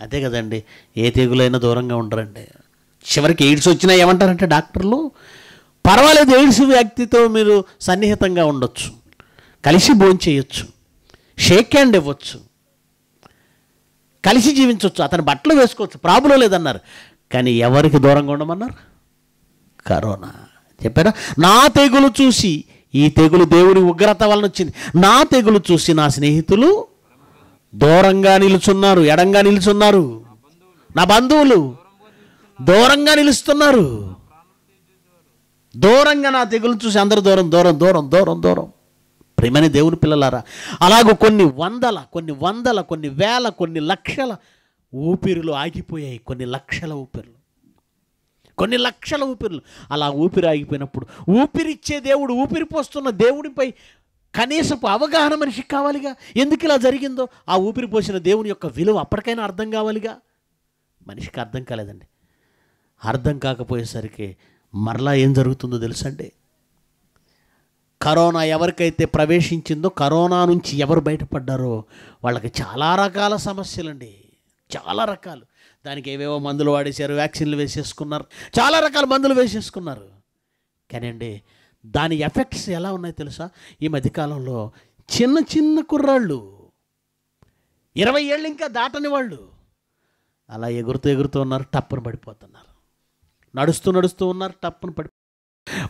అదే కదండి ఏ తెగులైనా దూరంగా ఉండరండి. చివరికి ఎయిడ్స్ వచ్చినా ఏమంటారంటే డాక్టర్లు పర్వాలేదు ఎయిడ్స్ వ్యక్తితో మీరు సన్నిహితంగా ఉండొచ్చు కలిసి భోంచేయచ్చు షేక్ హ్యాండ్ ఇవ్వచ్చు కలిసి జీవించవచ్చు అతని బట్టలు వేసుకోవచ్చు ప్రాబ్లం లేదన్నారు. కానీ ఎవరికి దూరంగా ఉండమన్నారు? కరోనా. చెప్పారా? నా తెగులు చూసి ఈ తెగులు దేవుడి ఉగ్రత వలన వచ్చింది నా తెగులు చూసి నా స్నేహితులు దూరంగా నిలుచున్నారు ఎడంగా నిలుచున్నారు. నా బంధువులు దూరంగా నిలుస్తున్నారు. దూరంగా నా తెగులు చూసి అందరూ దూరం దూరం దూరం దూరం దూరం. ప్రేమని దేవుని పిల్లలారా అలాగూ కొన్ని వందల కొన్ని వందల కొన్ని వేల కొన్ని లక్షల ఊపిరులు ఆగిపోయాయి కొన్ని లక్షల ఊపిరులు. కొన్ని లక్షల ఊపిరులు. అలా ఊపిరి ఆగిపోయినప్పుడు ఊపిరిచ్చే దేవుడు ఊపిరి పోస్తున్న దేవుడిపై కనీసపు అవగాహన మనిషికి కావాలిగా? ఎందుకు ఇలా జరిగిందో? ఆ ఊపిరి పోసిన దేవుని యొక్క విలువ అప్పటికైనా అర్థం కావాలిగా? మనిషికి అర్థం కాలేదండి. అర్థం కాకపోయేసరికి మరలా ఏం జరుగుతుందో తెలుసండి? కరోనా ఎవరికైతే ప్రవేశించిందో కరోనా నుంచి ఎవరు బయటపడ్డారో వాళ్ళకి చాలా రకాల సమస్యలండి. చాలా రకాలు. దానికి ఏవేవో మందులు వాడేశారు వ్యాక్సిన్లు వేసేసుకున్నారు చాలా రకాల మందులు వేసేసుకున్నారు. కానీ అండి దాని ఎఫెక్ట్స్ ఎలా ఉన్నాయి తెలుసా? ఈ మధ్యకాలంలో చిన్న చిన్న కుర్రాళ్ళు ఇరవై ఏళ్ళు ఇంకా దాటని వాళ్ళు అలా ఎగురుతూ ఎగురుతూ ఉన్నారు టప్పును పడిపోతున్నారు. నడుస్తూ నడుస్తూ ఉన్నారు టప్పును పడి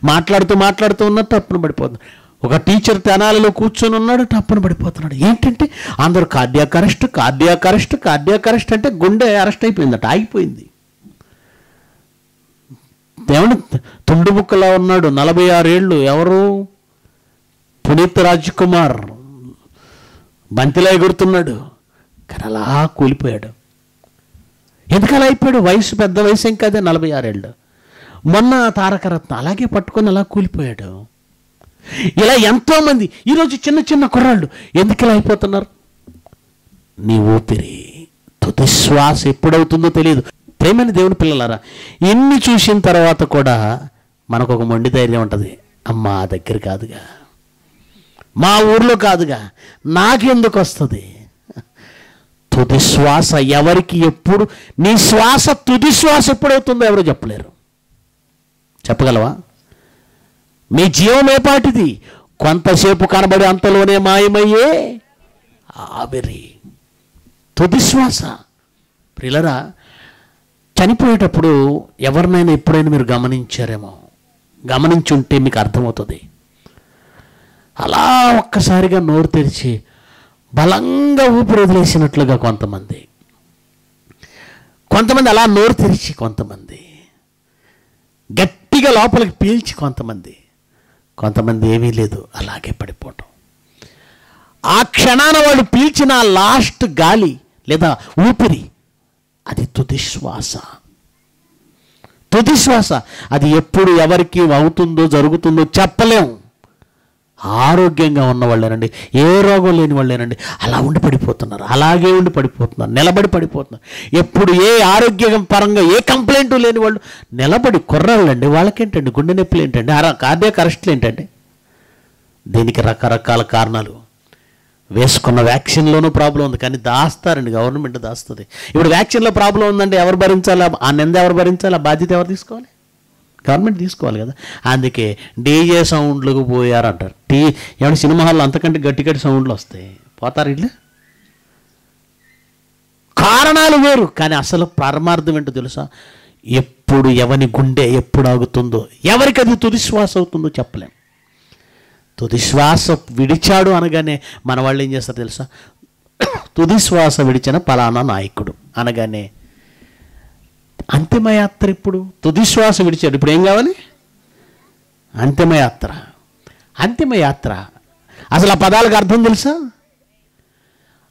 మాట్లాడుతూ మాట్లాడుతూ ఉన్నారు టప్పును పడిపోతున్నారు. ఒక టీచర్ తెనాలలో కూర్చొని ఉన్నాడు టప్పున పడిపోతున్నాడు. ఏంటంటే అందరూ cardiac arrest cardiac arrest cardiac arrest అంటే గుండె అరెస్ట్ అయిపోయిందట ఆగిపోయింది. ఏమండి తుండు బుక్కలా ఉన్నాడు నలభై ఆరేళ్ళు ఎవరు? పునీత్ రాజ్ కుమార్ బంతిలో ఎగురుతున్నాడు కానీ అలా కూలిపోయాడు. ఎందుకలా అయిపోయాడు? వయసు పెద్ద వయసు ఏం అదే నలభై ఆరేళ్ళు మొన్న తారకరత్న అలాగే పట్టుకొని అలా కూలిపోయాడు. ఇలా ఎంతోమంది ఈరోజు చిన్న చిన్న కుర్రాళ్ళు ఎందుకు ఇలా అయిపోతున్నారు? నీ ఊపిరి తుది శ్వాస ఎప్పుడవుతుందో తెలియదు. ప్రేమని దేవుని పిల్లలారా ఎన్ని చూసిన తర్వాత కూడా మనకు ఒక మొండి ధైర్యం ఉంటుంది. అమ్మా దగ్గర కాదుగా. మా ఊర్లో కాదుగా. నాకెందుకు వస్తుంది? తుది శ్వాస ఎవరికి ఎప్పుడు నీ శ్వాస తుది శ్వాస ఎప్పుడవుతుందో ఎవరు చెప్పలేరు. చెప్పగలవా? మీ జీవం ఏపాటిది కొంతసేపు కనబడి అంతలోనే మాయమయ్యే ఆవిరి తుదిశ్వాస ప్రిలరా చనిపోయేటప్పుడు ఎవరినైనా ఎప్పుడైనా మీరు గమనించారేమో? గమనించుంటే మీకు అర్థమవుతుంది. అలా ఒక్కసారిగా నోరు తెరిచి బలంగా ఊపిరి వదిలేసినట్లుగా కొంతమంది. కొంతమంది అలా నోరు తెరిచి కొంతమంది. గట్టిగా లోపలికి పీల్చి కొంతమంది. కొంతమంది ఏమీ లేదు అలాగే పడిపోవటం. ఆ క్షణాన వాడు పీల్చిన లాస్ట్ గాలి లేదా ఊపిరి అది తుదిశ్వాస. తుదిశ్వాస అది ఎప్పుడు ఎవరికి అవుతుందో జరుగుతుందో చెప్పలేం. ఆరోగ్యంగా ఉన్న వాళ్ళేనండి ఏ రోగం లేని వాళ్ళేనండి. అలా ఉండి పడిపోతున్నారు. అలాగే ఉండి పడిపోతున్నారు. నిలబడి పడిపోతున్నారు. ఎప్పుడు ఏ ఆరోగ్యం పరంగా ఏ కంప్లైంట్ లేని వాళ్ళు నిలబడి కుర్రాళ్ళండి. వాళ్ళకేంటండి? గుండె నొప్పులు ఏంటండి? అరా కార్డియాక్ అరెస్టులు ఏంటండి? దీనికి రకరకాల కారణాలు. వేసుకున్న వ్యాక్సిన్లోనూ ప్రాబ్లం ఉంది. కానీ దాస్తారండి. గవర్నమెంట్ దాస్తుంది. ఇప్పుడు వ్యాక్సిన్లో ప్రాబ్లం ఉందంటే ఎవరు భరించాలి? ఆ నింద ఎవరు భరించాలి? ఆ బాధ్యత ఎవరు తీసుకోవాలి? గవర్నమెంట్ తీసుకోవాలి కదా. అందుకే డీజే సౌండ్లకు పోయారంటారు. టీ ఏమైనా సినిమా హాల్లో అంతకంటే గట్టి గట్టి సౌండ్లు వస్తాయి. పోతారు ఇల్లు? కారణాలు వేరు కానీ అసలు పరమార్థం ఏంటో తెలుసా? ఎప్పుడు ఎవని గుండె ఎప్పుడు ఆగుతుందో ఎవరికి అది తుది శ్వాస అవుతుందో చెప్పలేం. తుది శ్వాస విడిచాడు అనగానే మన వాళ్ళు ఏం చేస్తారు తెలుసా? తుది శ్వాస విడిచిన పలానా నాయకుడు అనగానే అంతిమయాత్ర ఇప్పుడు? తుది శ్వాస విడిచాడు. ఇప్పుడు ఏం కావాలి? అంతిమయాత్ర. అంతిమయాత్ర. అసలు ఆ పదాలకు అర్థం తెలుసా?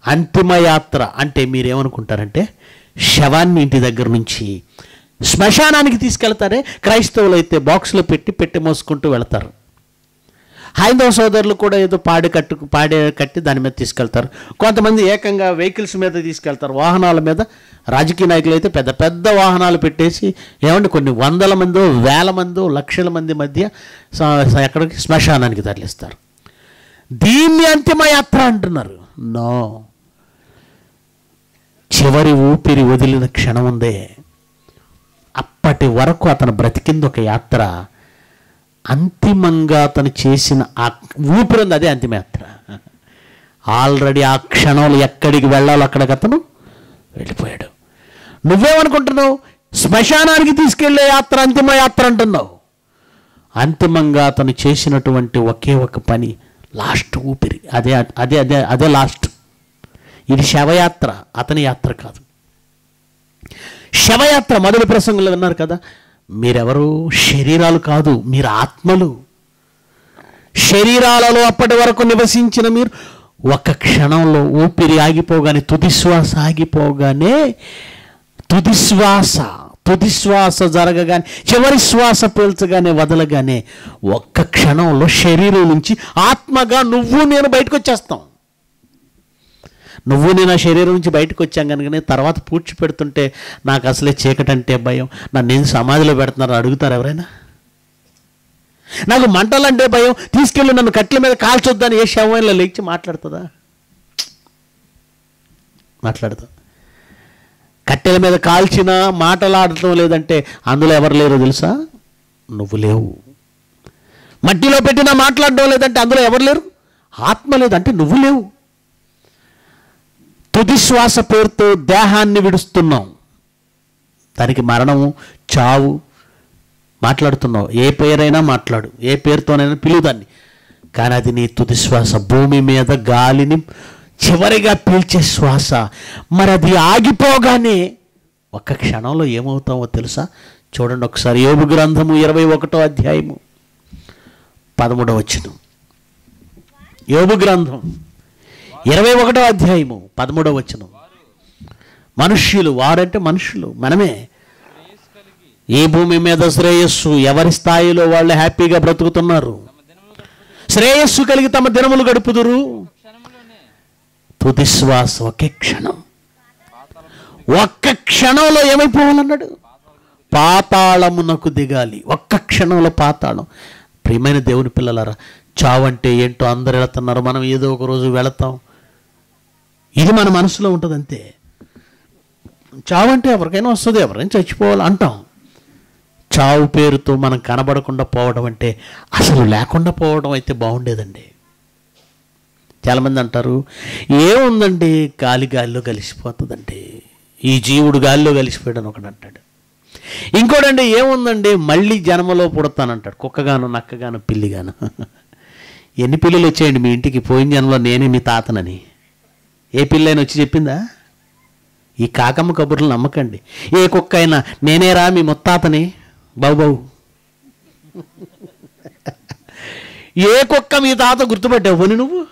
అంతిమయాత్ర అంటే మీరేమనుకుంటారంటే శవాన్ని ఇంటి దగ్గర నుంచి శ్మశానానికి తీసుకెళ్తారే క్రైస్తవులు అయితే బాక్స్లో పెట్టి పెట్టి మోసుకుంటూ వెళ్తారు. హైందవ సోదరులు కూడా ఏదో పాడి కట్టు పాడే కట్టి దాని మీద తీసుకెళ్తారు. కొంతమంది ఏకంగా వెహికల్స్ మీద తీసుకెళ్తారు. వాహనాల మీద రాజకీయ నాయకులు అయితే పెద్ద పెద్ద వాహనాలు పెట్టేసి ఏమంటే కొన్ని వందల మందో వేల మందో లక్షల మంది మధ్య ఎక్కడికి శ్మశానానికి తరలిస్తారు. దీన్ని అంతిమ యాత్ర అంటున్నారు. నో. చివరి ఊపిరి వదిలిన క్షణం ఉందే. అప్పటి వరకు అతను బ్రతికింది ఒక యాత్ర. అంతిమంగా అతను చేసిన ఆ ఊపిరి ఉంది అదే అంతిమయాత్ర. ఆల్రెడీ ఆ క్షణంలో ఎక్కడికి వెళ్ళాలో అక్కడికి అతను వెళ్ళిపోయాడు. నువ్వేమనుకుంటున్నావు? శ్మశానానికి తీసుకెళ్ళే యాత్ర అంతిమ యాత్ర అంటున్నావు. అంతిమంగా అతను చేసినటువంటి ఒకే ఒక పని లాస్ట్ ఊపిరి. అదే అదే అదే అదే లాస్ట్. ఇది శవయాత్ర. అతని యాత్ర కాదు. శవయాత్ర మొదటి ప్రసంగంలో విన్నారు కదా? మీరెవరు? శరీరాలు కాదు మీరు ఆత్మలు. శరీరాలలో అప్పటి వరకు నివసించిన మీరు ఒక క్షణంలో ఊపిరి ఆగిపోగానే తుదిశ్వాస ఆగిపోగానే తుదిశ్వాస తుదిశ్వాస జరగగానే చివరి శ్వాస పీల్చగానే వదలగానే ఒక్క క్షణంలో శరీరం నుంచి ఆత్మగా నువ్వు నేను బయటకు వచ్చేస్తాం. నువ్వు నేను ఆ శరీరం నుంచి బయటకు వచ్చాం కనుకనే తర్వాత పూడ్చి పెడుతుంటే నాకు అసలే చీకటంటే భయం. నన్ను నేను సమాధిలో పెడుతున్నారు అడుగుతారు ఎవరైనా? నాకు మంటలంటే భయం. తీసుకెళ్ళి నన్ను కట్ల మీద కాల్చొద్దని ఏ శవంలో లేచి మాట్లాడుతుందా? మాట్లాడతా. కట్టెల మీద కాల్చినా మాటలాడటం లేదంటే అందులో ఎవరు లేరో తెలుసా? నువ్వు లేవు. మట్టిలో పెట్టినా మాట్లాడడం లేదంటే అందులో ఎవరు లేరు? ఆత్మ లేదంటే నువ్వు లేవు. తుది శ్వాస పేరుతో దేహాన్ని విడుస్తున్నాం. దానికి మరణము చావు మాట్లాడుతున్నావు. ఏ పేరైనా మాట్లాడు. ఏ పేరుతోనైనా పిలువు దాన్ని. కానీ అది నీ తుది శ్వాస భూమి మీద గాలిని చివరిగా పీల్చే శ్వాస. మరి అది ఆగిపోగానే ఒక్క క్షణంలో ఏమవుతామో తెలుసా? చూడండి ఒకసారి యోగు గ్రంథము ఇరవై ఒకటో అధ్యాయము పదమూడవ వచనం. యోగు గ్రంథం. ఇరవై ఒకటో అధ్యాయము పదమూడవ వచనం. మనుష్యులు వారంటే మనుషులు మనమే. ఈ భూమి మీద శ్రేయస్సు ఎవరి స్థాయిలో వాళ్ళు హ్యాపీగా బ్రతుకుతున్నారు? శ్రేయస్సు కలిగి తమ దినములు గడుపుదురు? తుది శ్వాస ఒకే క్షణం. ఒక్క క్షణంలో ఏమైపోవాలన్నాడు? పాతాళమునకు దిగాలి. ఒక్క క్షణంలో పాతాళం. ప్రియమైన దేవుని పిల్లలారా చావంటే ఏంటో అందరు వెళుతున్నారు. మనం ఏదో ఒక రోజు వెళతాం. ఇది మన మనసులో ఉంటుంది అంతే చావంటే ఎవరికైనా వస్తుంది ఎవరైనా చచ్చిపోవాలి అంటాం. చావు పేరుతో మనం కనబడకుండా పోవడం అంటే అసలు లేకుండా పోవడం అయితే బాగుండేదండి. చాలామంది అంటారు ఏముందండి గాలి గాలిలో కలిసిపోతుందండి ఈ జీవుడు గాలిలో కలిసిపోయాడని ఒకడు అంటాడు. ఇంకోటండి ఏముందండి మళ్ళీ జన్మలో పుడతానంటాడు కుక్కగాను నక్కగాను పిల్లిగాను? ఎన్ని పిల్లలు వచ్చాయండి మీ ఇంటికి? పోయిన జన్మలో నేనే మీ తాతనని. ఏ పిల్లైనా వచ్చి చెప్పిందా? ఈ కాకమ్మ కబుర్లు నమ్మకండి. ఏ కుక్క అయినా నేనేరా మీ ముత్తాతని. బావు బావు. ఏ కుక్క మీ తాత గుర్తుపట్టావు? పోని నువ్వు.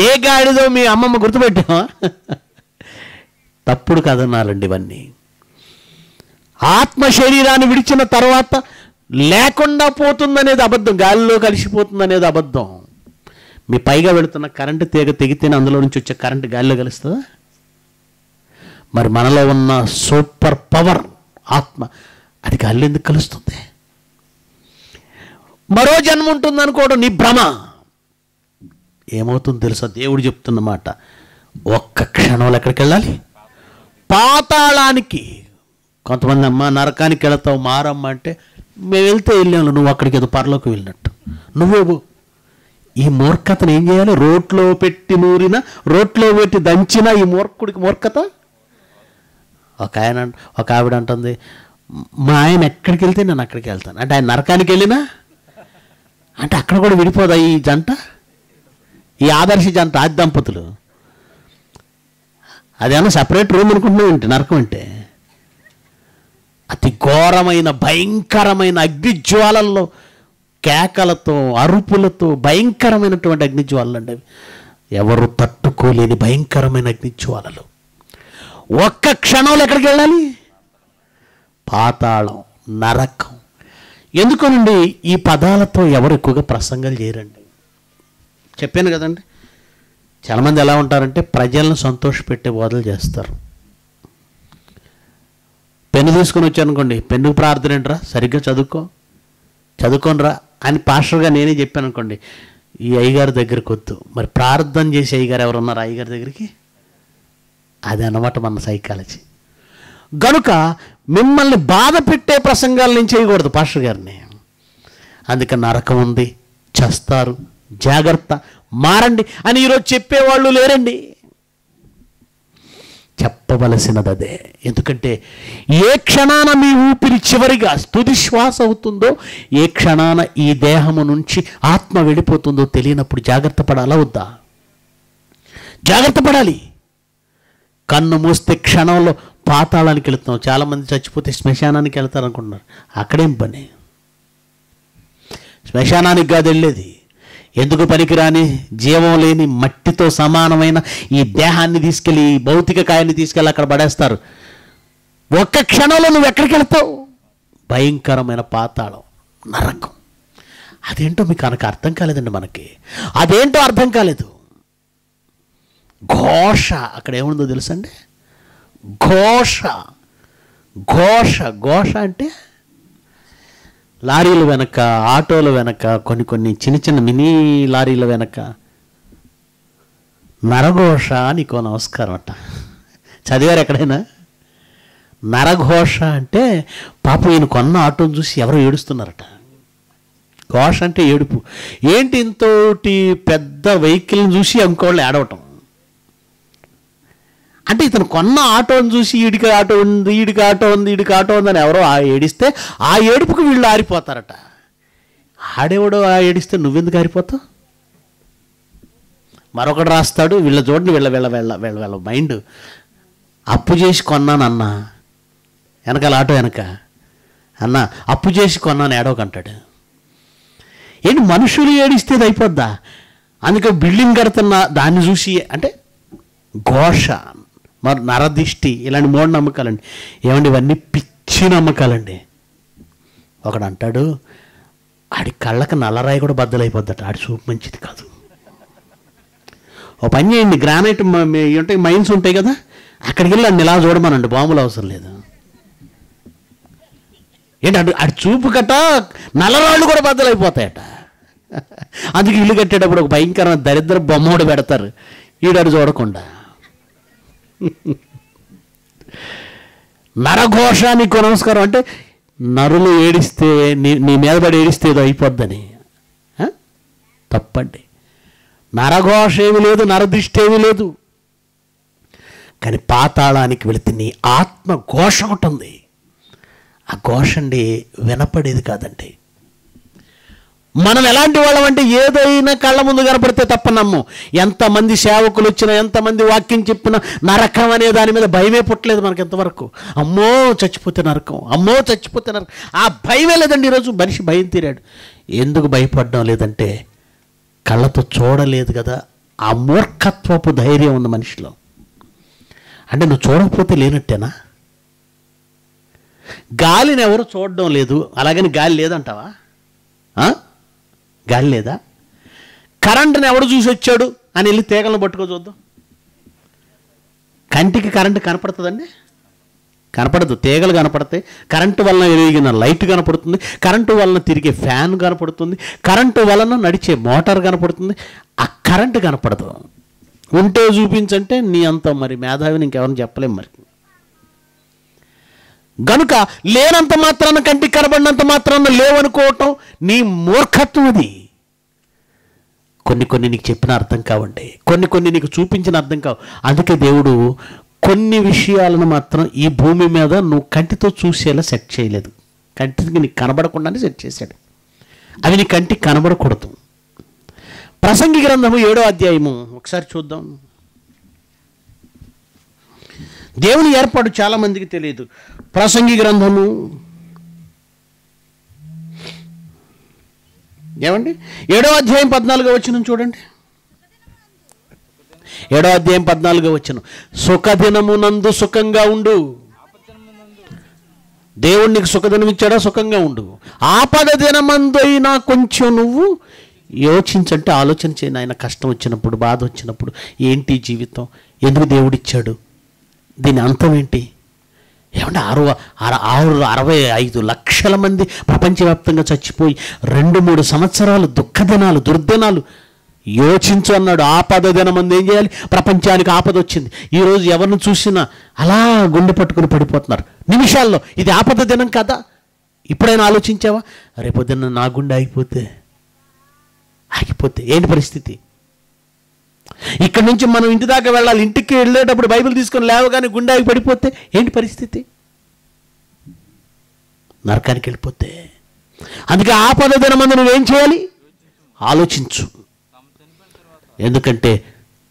ఏ గాడిదో మీ అమ్మమ్మ గుర్తుపెట్టావా? తప్పుడు కథనాలండి ఇవన్నీ. ఆత్మ శరీరాన్ని విడిచిన తర్వాత లేకుండా పోతుందనేది అబద్ధం. గాలిలో కలిసిపోతుందనేది అబద్ధం. మీ పైగా వెళుతున్న కరెంటు తీగ తెగితేనే అందులో నుంచి వచ్చే కరెంటు గాలిలో కలుస్తుందా? మరి మనలో ఉన్న సూపర్ పవర్ ఆత్మ అది గాలిలో ఎందుకు కలుస్తుంది? మరో జన్మ ఉంటుంది అనుకోవడం నీ భ్రమ. ఏమవుతుందో తెలుసా? దేవుడు చెప్తున్న మాట. ఒక్క క్షణంలో ఎక్కడికి వెళ్ళాలి? పాతాళానికి. కొంతమంది అమ్మ నరకానికి వెళతావు మారమ్మ అంటే మేము వెళ్తే వెళ్ళాము నువ్వు అక్కడికి ఏదో పరలోకి వెళ్ళినట్టు. నువ్వు ఈ మూర్ఖతను ఏం చేయాలి? రోట్లో పెట్టి నూరిన రోట్లో పెట్టి దంచిన ఈ మూర్ఖుడికి మూర్ఖత? ఒక ఆయన ఒక ఆవిడ అంటుంది మా ఆయన ఎక్కడికి వెళ్తే నేను అక్కడికి వెళ్తాను. అంటే ఆయన నరకానికి వెళ్ళినా? అంటే అక్కడ కూడా విడిపోదా ఈ జంట? ఈ ఆదర్శ జంట ఆది దంపతులు? అదేమన్నా సపరేట్ రూమ్ అనుకుంటున్నావు ఏంటి? నరకం అంటే? అతి ఘోరమైన భయంకరమైన అగ్నిజ్వాలల్లో కేకలతో అరుపులతో భయంకరమైనటువంటి అగ్నిజ్వాలలు అండి అవి. ఎవరు తట్టుకోలేని భయంకరమైన అగ్నిజ్వాలలు. ఒక్క క్షణంలో ఎక్కడికి వెళ్ళాలి? పాతాళం నరకం. ఎందుకనండి ఈ పదాలతో ఎవరు ఎక్కువగా ప్రసంగాలు చేయరండి? చెప్పాను కదండి. చాలామంది ఎలా ఉంటారంటే ప్రజలను సంతోషపెట్టే బోధలు చేస్తారు. పెన్ను తీసుకొని వచ్చానుకోండి. పెన్ను ప్రార్థన ఏంట్రా? సరిగ్గా చదువుకో. చదువుకోనరా. అని పాస్టర్గా నేనే చెప్పాను అనుకోండి ఈ అయ్యగారి దగ్గరికి వద్దు. మరి ప్రార్థన చేసే అయ్యగారు ఎవరు ఉన్నారు అయ్యగారి దగ్గరికి? అది అనమాట మన సైకాలజీ. గనుక మిమ్మల్ని బాధ పెట్టే ప్రసంగాల నుంచి చేయకూడదు పాస్టర్ గారిని. అందుకే నరకం ఉంది. చస్తారు జాగ్రత్త మారండి. అని ఈరోజు చెప్పేవాళ్ళు లేరండి. చెప్పవలసినది అదే ఎందుకంటే ఏ క్షణాన మీ ఊపిరి చివరిగా తుది శ్వాస అవుతుందో ఏ క్షణాన ఈ దేహము నుంచి ఆత్మ వెళ్ళిపోతుందో తెలియనప్పుడు జాగ్రత్త పడాలా వద్దా? జాగ్రత్త పడాలి. కన్ను మూస్తే క్షణంలో పాతాళానికి వెళుతున్నాం. చాలామంది చచ్చిపోతే శ్మశానానికి వెళ్తారనుకుంటున్నారు. అక్కడేం పని? శ్మశానానికి కాదు వెళ్ళేది. ఎందుకు పనికిరాని? జీవం లేని మట్టితో సమానమైన ఈ దేహాన్ని తీసుకెళ్ళి ఈ భౌతిక కాయాన్ని తీసుకెళ్ళి అక్కడ పడేస్తారు. ఒక్క క్షణంలో నువ్వు ఎక్కడికి వెళ్తావు భయంకరమైన పాతాళం నరకం. అదేంటో మీకు కనుక అర్థం కాలేదండి మనకి. అదేంటో అర్థం కాలేదు. ఘోష అక్కడ ఏముందో తెలుసండి? ఘోష. ఘోష ఘోష అంటే లారీల వెనక ఆటోల వెనక కొన్ని కొన్ని చిన్న చిన్న మినీ లారీల వెనక. నరఘోష నీకో నమస్కారం అంట. చదివారు ఎక్కడైనా? నరఘోష అంటే పాపం ఈయన కొన్న ఆటోని చూసి ఎవరో ఏడుస్తున్నారట. ఘోష అంటే ఏడుపు. ఏంటి ఇంతోటి పెద్ద వెహికల్ని చూసి ఇంకోళ్ళు ఏడవటం? అంటే ఇతను కొన్న ఆటోని చూసి ఈడికి ఆటో ఉంది ఈడికి ఆటో ఉంది ఈడికి ఆటో ఉందని ఎవరో ఆ ఏడిస్తే ఆ ఏడుపుకి వీళ్ళు ఆరిపోతారట. ఆడేవాడు ఆ ఏడిస్తే నువ్వెందుకు ఆరిపోతావు? మరొకడు రాస్తాడు వీళ్ళ చూడండి వీళ్ళ వీళ్ళ వీళ్ళ వీళ్ళ వీళ్ళ మైండ్ అప్పు చేసి కొన్నానన్నా వెనకాల ఆటో వెనక. అన్న అప్పు చేసి కొన్నాను ఏడవకంటాడు ఏంటి మనుషులు ఏడిస్తే అయిపోద్దా? అందుకే బిల్డింగ్ కడుతున్న దాన్ని చూసి అంటే ఘోష మరి నరదిష్టి ఇలాంటి మూఢ నమ్మకాలండి. ఏమండి ఇవన్నీ పిచ్చి నమ్మకాలండి. ఒకడు అంటాడు ఆడి కళ్ళకి నల్లరాయి కూడా బద్దలైపోద్దట. ఆడి చూపు మంచిది కాదు. ఓ పని చేయండి గ్రానైట్ మ- ఉంటాయి మైన్స్ ఉంటాయి కదా అక్కడికి వెళ్ళి అన్ని ఇలా చూడమనండి బాంబులు అవసరం లేదు. ఏంటి అటు అటు చూపు కట్ట నల్లరాళ్ళు కూడా బద్దలైపోతాయట. అందుకే ఇల్లు కట్టేటప్పుడు ఒక భయంకరమైన దరిద్ర బొమ్మ కూడా పెడతారు. ఈడాడు చూడకుండా. నరఘోష నీకు నమస్కారం అంటే నరులు ఏడిస్తే నీ నీ మీద పడి ఏడిస్తే ఏదో అయిపోద్దని. తప్పండి. నరఘోష ఏమీ లేదు నరదృష్టి ఏమీ లేదు. కానీ పాతాళానికి వెళితే నీ ఆత్మ ఘోష ఒకటి ఉంది. ఆ ఘోష అండి వినపడేది కాదండి. మనం ఎలాంటి వాళ్ళం అంటే ఏదైనా కళ్ళ ముందు కనపడితే తప్ప నమ్ము. ఎంతమంది సేవకులు వచ్చినా ఎంతమంది వాక్యం చెప్పినా నరకం అనే దాని మీద భయమే పుట్టలేదు మనకి ఎంతవరకు. అమ్మో చచ్చిపోతే నరకం. అమ్మో చచ్చిపోతే నరకం. ఆ భయమే లేదండి ఈరోజు మనిషి భయం తీరాడు. ఎందుకు భయపడడం లేదంటే కళ్ళతో చూడలేదు కదా. ఆ మూర్ఖత్వపు ధైర్యం ఉంది మనిషిలో. అంటే నువ్వు చూడకపోతే లేనట్టేనా? గాలిని ఎవరు చూడడం లేదు. అలాగని గాలి లేదంటావా? ఆ? గాలి లేదా? కరెంటుని ఎవడు చూసి వచ్చాడు అని వెళ్ళి తీగలను పట్టుకో చూద్దాం. కంటికి కరెంటు కనపడుతుందండి? కనపడదు. తీగలు కనపడతాయి. కరెంటు వలన వెలిగిన లైట్ కనపడుతుంది. కరెంటు వలన తిరిగే ఫ్యాన్ కనపడుతుంది. కరెంటు వలన నడిచే మోటార్ కనపడుతుంది. ఆ కరెంటు కనపడదు. ఉంటే చూపించంటే నీ అంత మరి మేధావిని ఇంకెవరిని చెప్పలేం మరి. గనుక లేనంత మాత్రాన కంటికి కనబడినంత మాత్రాన లేవనుకోవటం నీ మూర్ఖత్వం అది. కొన్ని కొన్ని నీకు చెప్పిన అర్థం కావండి. కొన్ని కొన్ని నీకు చూపించిన అర్థం కావు. అందుకే దేవుడు కొన్ని విషయాలను మాత్రం ఈ భూమి మీద నువ్వు కంటితో చూసేలా సెట్ చేయలేదు. కంటికి నీకు కనబడకుండానే సెట్ చేశాడు. అవి నీ కంటికి కనబడకూడదు. ప్రసంగి గ్రంథము ఏడో అధ్యాయము. ఒకసారి చూద్దాం. దేవుని ఏర్పాటు చాలా మందికి తెలియదు. ప్రసంగి గ్రంథము. ఏమండి? ఏడో అధ్యాయం పద్నాలుగో వచ్చిన చూడండి. ఏడో అధ్యాయం పద్నాలుగో వచ్చిన సుఖదినమునందు సుఖంగా ఉండు. దేవుడు నీకు సుఖదినం ఇచ్చాడా? సుఖంగా ఉండు. ఆపద దినమందు అయినా కొంచెం నువ్వు యోచించంటే ఆలోచన చేయను ఆయన కష్టం వచ్చినప్పుడు బాధ వచ్చినప్పుడు ఏంటి జీవితం? ఎందుకు దేవుడిచ్చాడు? దీని అంతం ఏంటి? ఏమంటే ఆరు అర- ఆరు అరవై ఐదు లక్షల మంది ప్రపంచవ్యాప్తంగా చచ్చిపోయి రెండు మూడు సంవత్సరాలు దుఃఖదినాలు దుర్దినాలు యోచించు అన్నాడు. ఆపద దినమంది ఏం చేయాలి? ప్రపంచానికి ఆపద వచ్చింది. ఈరోజు ఎవరిని చూసినా అలా గుండె పట్టుకుని పడిపోతున్నారు. నిమిషాల్లో ఇది ఆపద దినం కదా? ఇప్పుడైనా ఆలోచించావా? రేపొద్దున నా గుండె ఆగిపోతే ఆగిపోతే ఏంటి పరిస్థితి? ఇక్కడ నుంచి మనం ఇంటి దాకా వెళ్ళాలి. ఇంటికి వెళ్ళేటప్పుడు బైబిల్ తీసుకొని లేవగానే గుండె పడిపోతే ఏంటి పరిస్థితి? నరకానికి వెళ్ళిపోతే. అందుకే ఆపద దినమందు నువ్వేం చేయాలి? ఆలోచించు. ఎందుకంటే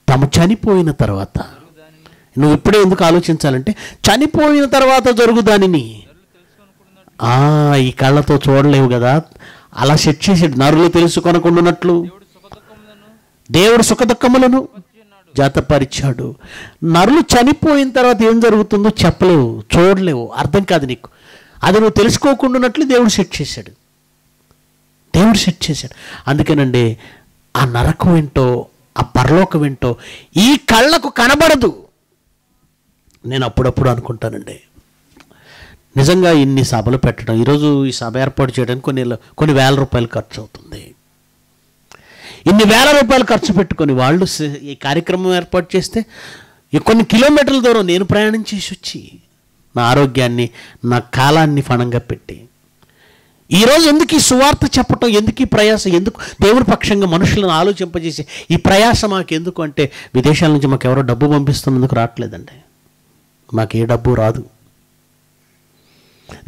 తాము చనిపోయిన తర్వాత నువ్వు ఇప్పుడే ఎందుకు ఆలోచించాలంటే చనిపోయిన తర్వాత జరుగు దానిని. ఆ, ఈ కళ్ళతో చూడలేవు కదా. అలా సెట్ చేసాడు నరులు తెలుసుకొనకుండానట్లు దేవుడు సుఖదుఖములను జాతపరిచాడు. నరులు చనిపోయిన తర్వాత ఏం జరుగుతుందో చెప్పలేవు చూడలేవు అర్థం కాదు నీకు. అది నువ్వు తెలుసుకోకుండాన్నట్లు దేవుడు సెట్ చేశాడు. దేవుడు సెట్ చేశాడు. అందుకేనండి ఆ నరకం ఏంటో ఆ పరలోకం ఏంటో ఈ కళ్ళకు కనబడదు. నేను అప్పుడప్పుడు అనుకుంటానండి. నిజంగా ఇన్ని సభలు పెట్టడం ఈరోజు ఈ సభ ఏర్పాటు చేయడానికి కొన్ని కొన్ని వేల రూపాయలు ఖర్చు అవుతుంది. ఇన్ని వేల రూపాయలు ఖర్చు పెట్టుకొని వాళ్ళు ఈ కార్యక్రమం ఏర్పాటు చేస్తే కొన్ని కిలోమీటర్ల దూరం నేను ప్రయాణం చేసి వచ్చి నా ఆరోగ్యాన్ని నా కాలాన్ని ఫణంగా పెట్టి. ఈరోజు ఎందుకు ఈ సువార్త చెప్పటం ఎందుకు ఈ ప్రయాస ఎందుకు దేవుడి పక్షంగా మనుషులను ఆలోచింపజేసి ఈ ప్రయాస మాకు ఎందుకు అంటే విదేశాల నుంచి మాకు ఎవరో డబ్బు పంపిస్తున్నందుకు రావట్లేదండి. మాకు ఏ డబ్బు రాదు.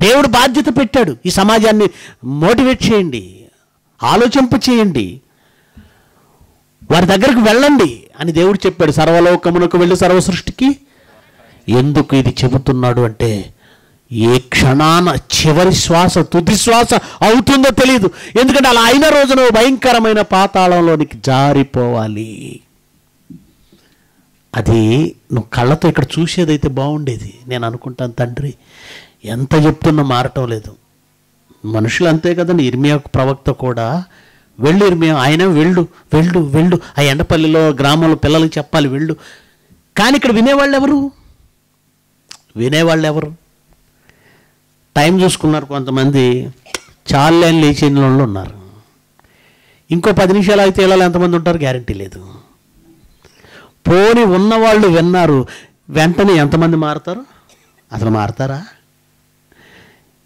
దేవుడు బాధ్యత పెట్టాడు. ఈ సమాజాన్ని మోటివేట్ చేయండి. ఆలోచింప చేయండి వారి దగ్గరకు వెళ్ళండి అని దేవుడు చెప్పాడు సర్వలోకమునకు వెళ్ళి సర్వ సృష్టికి ఎందుకు ఇది చెబుతున్నాడు అంటే ఏ క్షణాన చివరి శ్వాస తుది శ్వాస అవుతుందో తెలియదు ఎందుకంటే అలా అయిన రోజున భయంకరమైన పాతాళంలోనికి జారిపోవాలి. అది నువ్వు కళ్ళతో ఇక్కడ చూసేదైతే బాగుండేది. నేను అనుకుంటాను తండ్రి ఎంత చెప్తున్నా మారటం లేదు. మనుషులు అంతే కదండి ఇర్మియా ప్రవక్త కూడా వెళ్ళు మేము ఆయన వెళ్ళు వెళ్ళు వెళ్ళు. ఆ ఎండపల్లిలో గ్రామంలో పిల్లలకి చెప్పాలి వెళ్ళు. కానీ ఇక్కడ వినేవాళ్ళు ఎవరు? వినేవాళ్ళు ఎవరు? టైం చూసుకున్నారు కొంతమంది. చాలని లేచిన వాళ్ళు ఉన్నారు. ఇంకో పది నిమిషాలు అయితే వెళ్ళాలి ఎంతమంది ఉంటారు? గ్యారంటీ లేదు. పోని ఉన్నవాళ్ళు విన్నారు. వెంటనే ఎంతమంది మారుతారు? అసలు మారుతారా?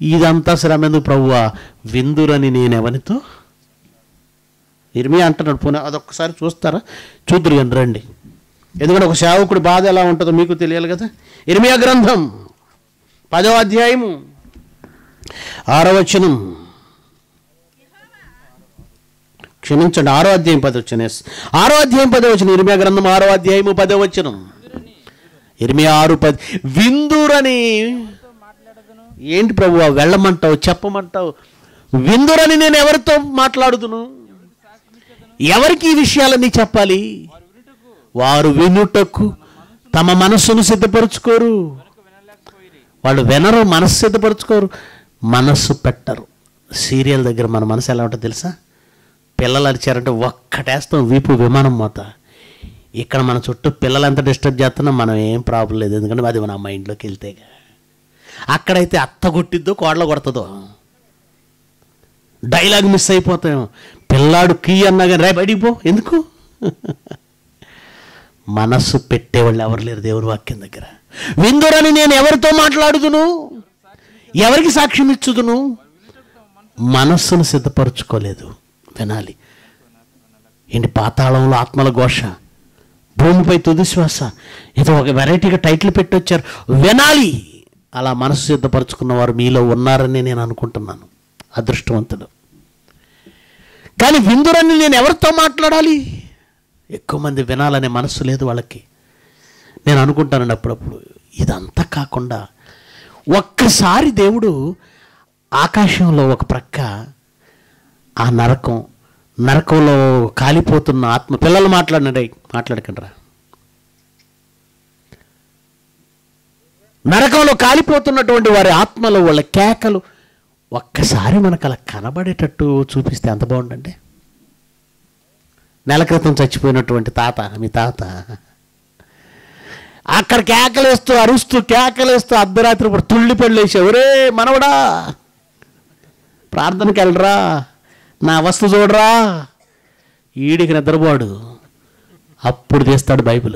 ఇదంతా శ్రమ ఎందుకు ప్రభువా విందురని నేను ఎవరితో అంటున్నాడు పోనీ అదొక్కసారి చూస్తారా? చూద్దరు కానీ రండి. ఎందుకంటే ఒక సేవకుడి బాధ ఎలా ఉంటుందో మీకు తెలియాలి కదా. ఇర్మియా గ్రంథం పదవ అధ్యాయము ఆరవచనం క్షమించండి ఆరో అధ్యాయం పది ఎస్ ఆరో అధ్యాయం పదవచనం ఇర్మియా గ్రంథం ఆరో అధ్యాయము పదవచనం ఇర్మియా ఆరు పది విందురని ఏంటి ప్రభు వెళ్ళమంటావు చెప్పమంటావు? విందురని నేను ఎవరితో మాట్లాడుతున్నాను ఎవరికి ఈ విషయాలన్నీ చెప్పాలి? వారు వినుటకు తమ మనస్సును సిద్ధపరచుకోరు. వాళ్ళు వినరు మనస్సు సిద్ధపరచుకోరు మనస్సు పెట్టరు. సీరియల్ దగ్గర మన మనసు ఎలా ఉంటుందో తెలుసా? పిల్లలు అరిచారంటే ఒక్కటేస్తాం వీపు విమానం మోత. ఇక్కడ మన చుట్టూ పిల్లలు ఎంత డిస్టర్బ్ చేస్తున్నా మనం ఏం ప్రాబ్లం లేదు. ఎందుకంటే అది మన మైండ్లోకి వెళ్తేగా అక్కడైతే అత్త కొట్టిద్దో కోడలు కొడుతుందో. డైలాగ్ మిస్ అయిపోతాం. పిల్లాడు కీ అన్నా కానీ రే బయటికి పో. ఎందుకు? మనస్సు పెట్టేవాళ్ళు ఎవరు లేరు దేవుని వాక్యం దగ్గర. విందురని నేను ఎవరితో మాట్లాడుదును? ఎవరికి సాక్ష్యం ఇచ్చుదును? మనస్సును సిద్ధపరచుకోలేదు. వినాలి. ఏంటి పాతాళంలో ఆత్మల ఘోష? భూమిపై తుదిశ్వాస ఇది ఒక వెరైటీగా టైటిల్ పెట్టొచ్చారు. వినాలి. అలా మనసు సిద్ధపరచుకున్న వారు మీలో ఉన్నారని నేను అనుకుంటున్నాను. అదృష్టవంతుడు కానీ విందురని నేను ఎవరితో మాట్లాడాలి? ఎక్కువ మంది వినాలనే మనసు లేదు వాళ్ళకి. నేను అనుకుంటానండి అప్పుడప్పుడు ఇదంతా కాకుండా ఒక్కసారి దేవుడు ఆకాశంలో ఒక ప్రక్క ఆ నరకం నరకంలో కాలిపోతున్న ఆత్మ పిల్లలు మాట్లాడినరే మాట్లాడకండి రా నరకంలో కాలిపోతున్నటువంటి వారి ఆత్మలో వాళ్ళ కేకలు ఒక్కసారి మనకు అలా కనబడేటట్టు చూపిస్తే ఎంత బాగుండండి? నెల క్రితం చచ్చిపోయినటువంటి తాత మీ తాత. అక్కడ కేకలేస్తూ అరుస్తూ కేకలేస్తూ అర్ధరాత్రి ఇప్పుడు తుళ్ళి పెళ్ళేసావు ఒరే మనవడా ప్రార్థనకి వెళ్ళరా నా అవస్థ చూడరా. ఈడికి నిద్రపోడు. అప్పుడు తీస్తాడు బైబిల్.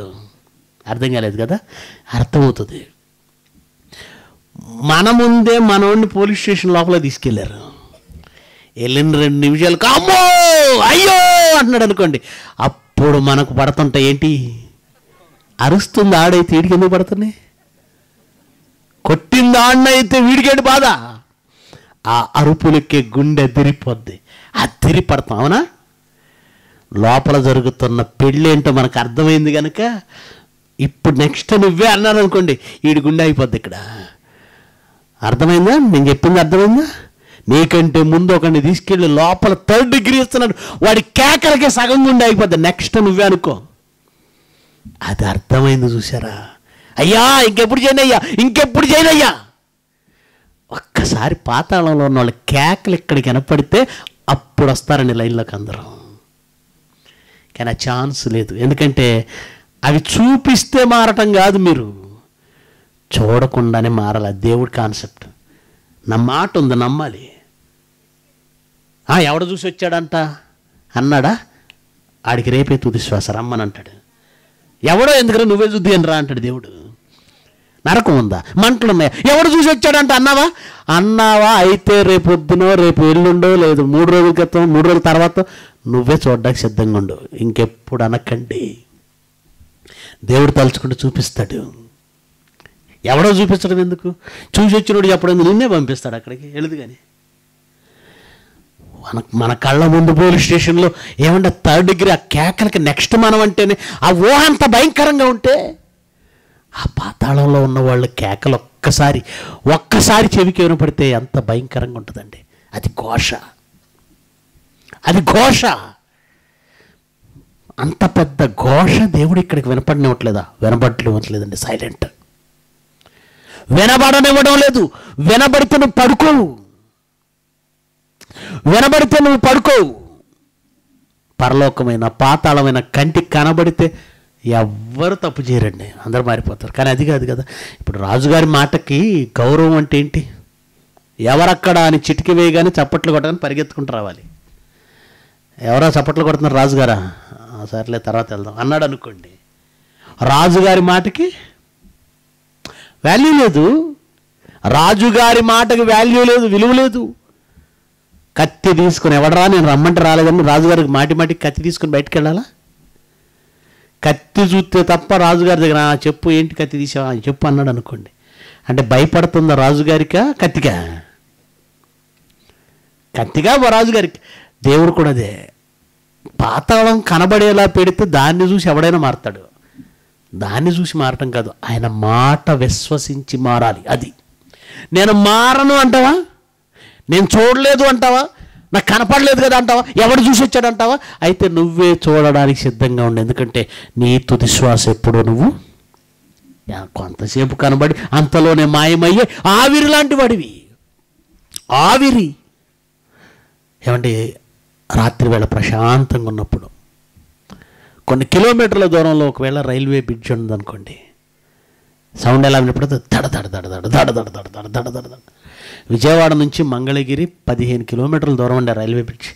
అర్థం కాలేదు కదా? అర్థమవుతుంది. మన ముందే మనోడిని పోలీస్ స్టేషన్ లోపల తీసుకెళ్ళారు. వెళ్ళిన రెండు నిమిషాలు అమ్మో! అయ్యో! అంటున్నాడు అనుకోండి. అప్పుడు మనకు పడుతుంటాయి ఏంటి? అరుస్తుంది ఆడైతే వీడికి ఎందుకు పడుతున్నాయి కొట్టింది ఆడినైతే వీడికేంటి బాధ? ఆ అరుపులకే గుండె అదిరిపోద్ది అదిరి పడతాం అవునా? లోపల జరుగుతున్న పెళ్ళి ఏంటో మనకు అర్థమైంది కనుక ఇప్పుడు నెక్స్ట్ నువ్వే అన్నారు అనుకోండి వీడి గుండె అయిపోద్ది ఇక్కడ. అర్థమైందా? నేను చెప్పింది అర్థమైందా? నీకంటే ముందు ఒకరిని తీసుకెళ్ళి లోపల థర్డ్ డిగ్రీ ఇస్తున్నాడు. వాడి కేకలకే సగం గుండె అయిపోద్ది నెక్స్ట్ నువ్వే అనుకో. అది అర్థమైంది చూసారా అయ్యా ఇంకెప్పుడు చేయను అయ్యా? ఇంకెప్పుడు చేయను అయ్యా? ఒక్కసారి పాతాళంలో ఉన్న వాళ్ళ కేకలు ఇక్కడికి కనపడితే అప్పుడు వస్తారండి లైన్లోకి అందరూ. కానీ ఆ ఛాన్స్ లేదు. ఎందుకంటే అవి చూపిస్తే మారటం కాదు మీరు. చూడకుండానే మారాలి. దేవుడి కాన్సెప్ట్. నా మాట ఉంది నమ్మాలి. "ఆ, ఎవడు చూసి వచ్చాడంట? అన్నాడా? ఆడికి రేపే తుది శ్వాస రమ్మని అంటాడు ఎవడో ఎందుకంటే నువ్వే చూద్ది అని రా అంటాడు దేవుడు. నరకం ఉందా? మంటలు ఉన్నాయా? ఎవడు చూసి వచ్చాడంట? అన్నావా? అన్నావా? అయితే రేపు పొద్దునో రేపు ఎల్లుండో లేదు మూడు రోజుల క్రితం మూడు రోజుల తర్వాత నువ్వే చూడడానికి సిద్ధంగా ఉండు. ఇంకెప్పుడు అనకండి. దేవుడు తలుచుకుంటూ చూపిస్తాడు. ఎవడో చూపించడం ఎందుకు? చూసి వచ్చినోడు చెప్పడం నిన్నే పంపిస్తాడు అక్కడికి. వెళ్ళదు కానీ. మన మన కళ్ళ ముందు పోలీస్ స్టేషన్లో ఏమంటే థర్డ్ డిగ్రీ ఆ కేకలకి నెక్స్ట్ మనం అంటేనే ఆ ఊహ అంత భయంకరంగా ఉంటే ఆ పాతాళంలో ఉన్న వాళ్ళ కేకలు ఒక్కసారి ఒక్కసారి చెవికి వినపడితే ఎంత భయంకరంగా ఉంటుందండి. అది ఘోష. అది ఘోష. అంత పెద్ద ఘోష దేవుడు ఇక్కడికి వినపడనివ్వట్లేదా? వినపడలేవట్లేదండి సైలెంట్. వినబడనివ్వడం లేదు. వినబడితే నువ్వు పడుకోవు వినబడితే నువ్వు పడుకోవు పరలోకమైన పాతాళమైన కంటికి కనబడితే ఎవ్వరు తప్పు చేయరండి. అందరూ మారిపోతారు. కానీ అది కాదు కదా. ఇప్పుడు రాజుగారి మాటకి గౌరవం అంటే ఏంటి? ఎవరక్కడ అని చిటికి వేయగానే చప్పట్లు కొట్టగానే పరిగెత్తుకుంటూ రావాలి. ఎవరో చప్పట్లు కొడుతున్నారు రాజుగారా? సర్లే తర్వాత వెళ్దాం. అన్నాడు అనుకోండి. రాజుగారి మాటకి వాల్యూ లేదు. రాజుగారి మాటకి వాల్యూ లేదు విలువ లేదు. కత్తి తీసుకుని ఎవడరా నేను రమ్మంటే రాలేదని రాజుగారికి మాటి మాటికి కత్తి తీసుకుని బయటికి వెళ్ళాలా? కత్తి చూస్తే తప్ప రాజుగారి దగ్గర చెప్పు ఏంటి కత్తి తీసావా? అని చెప్పు అన్నాడు అనుకోండి. అంటే భయపడుతుందా రాజుగారికా కత్తిగా కత్తిగా రాజుగారికి దేవుడు కూడా అదే. పాతాళం కనబడేలా పెడితే దాన్ని చూసి ఎవడైనా మారతాడు. దాన్ని చూసి మారటం కాదు. ఆయన మాట విశ్వసించి మారాలి. అది. నేను మారను అంటావా? నేను చూడలేదు అంటావా? నాకు కనపడలేదు కదా అంటావా? ఎవడు చూసి వచ్చాడు అంటావా? అయితే నువ్వే చూడడానికి సిద్ధంగా ఉండు. ఎందుకంటే నీ తుది శ్వాస ఎప్పుడో నువ్వు యా, కొంతసేపు కనబడి అంతలోనే మాయమయ్యే ఆవిరి లాంటి వాడివి. ఆవిరి. ఏమంటే రాత్రి వేళ ప్రశాంతంగా ఉన్నప్పుడు కొన్ని కిలోమీటర్ల దూరంలో ఒకవేళ రైల్వే బ్రిడ్జ్ ఉందనుకోండి సౌండ్ ఎలా వినపడదు దడ దడ దడ దడ దడ దడ దడ దడ దడ దడ దడ విజయవాడ నుంచి మంగళగిరి పదిహేను కిలోమీటర్ల దూరం ఉండే రైల్వే బ్రిడ్జ్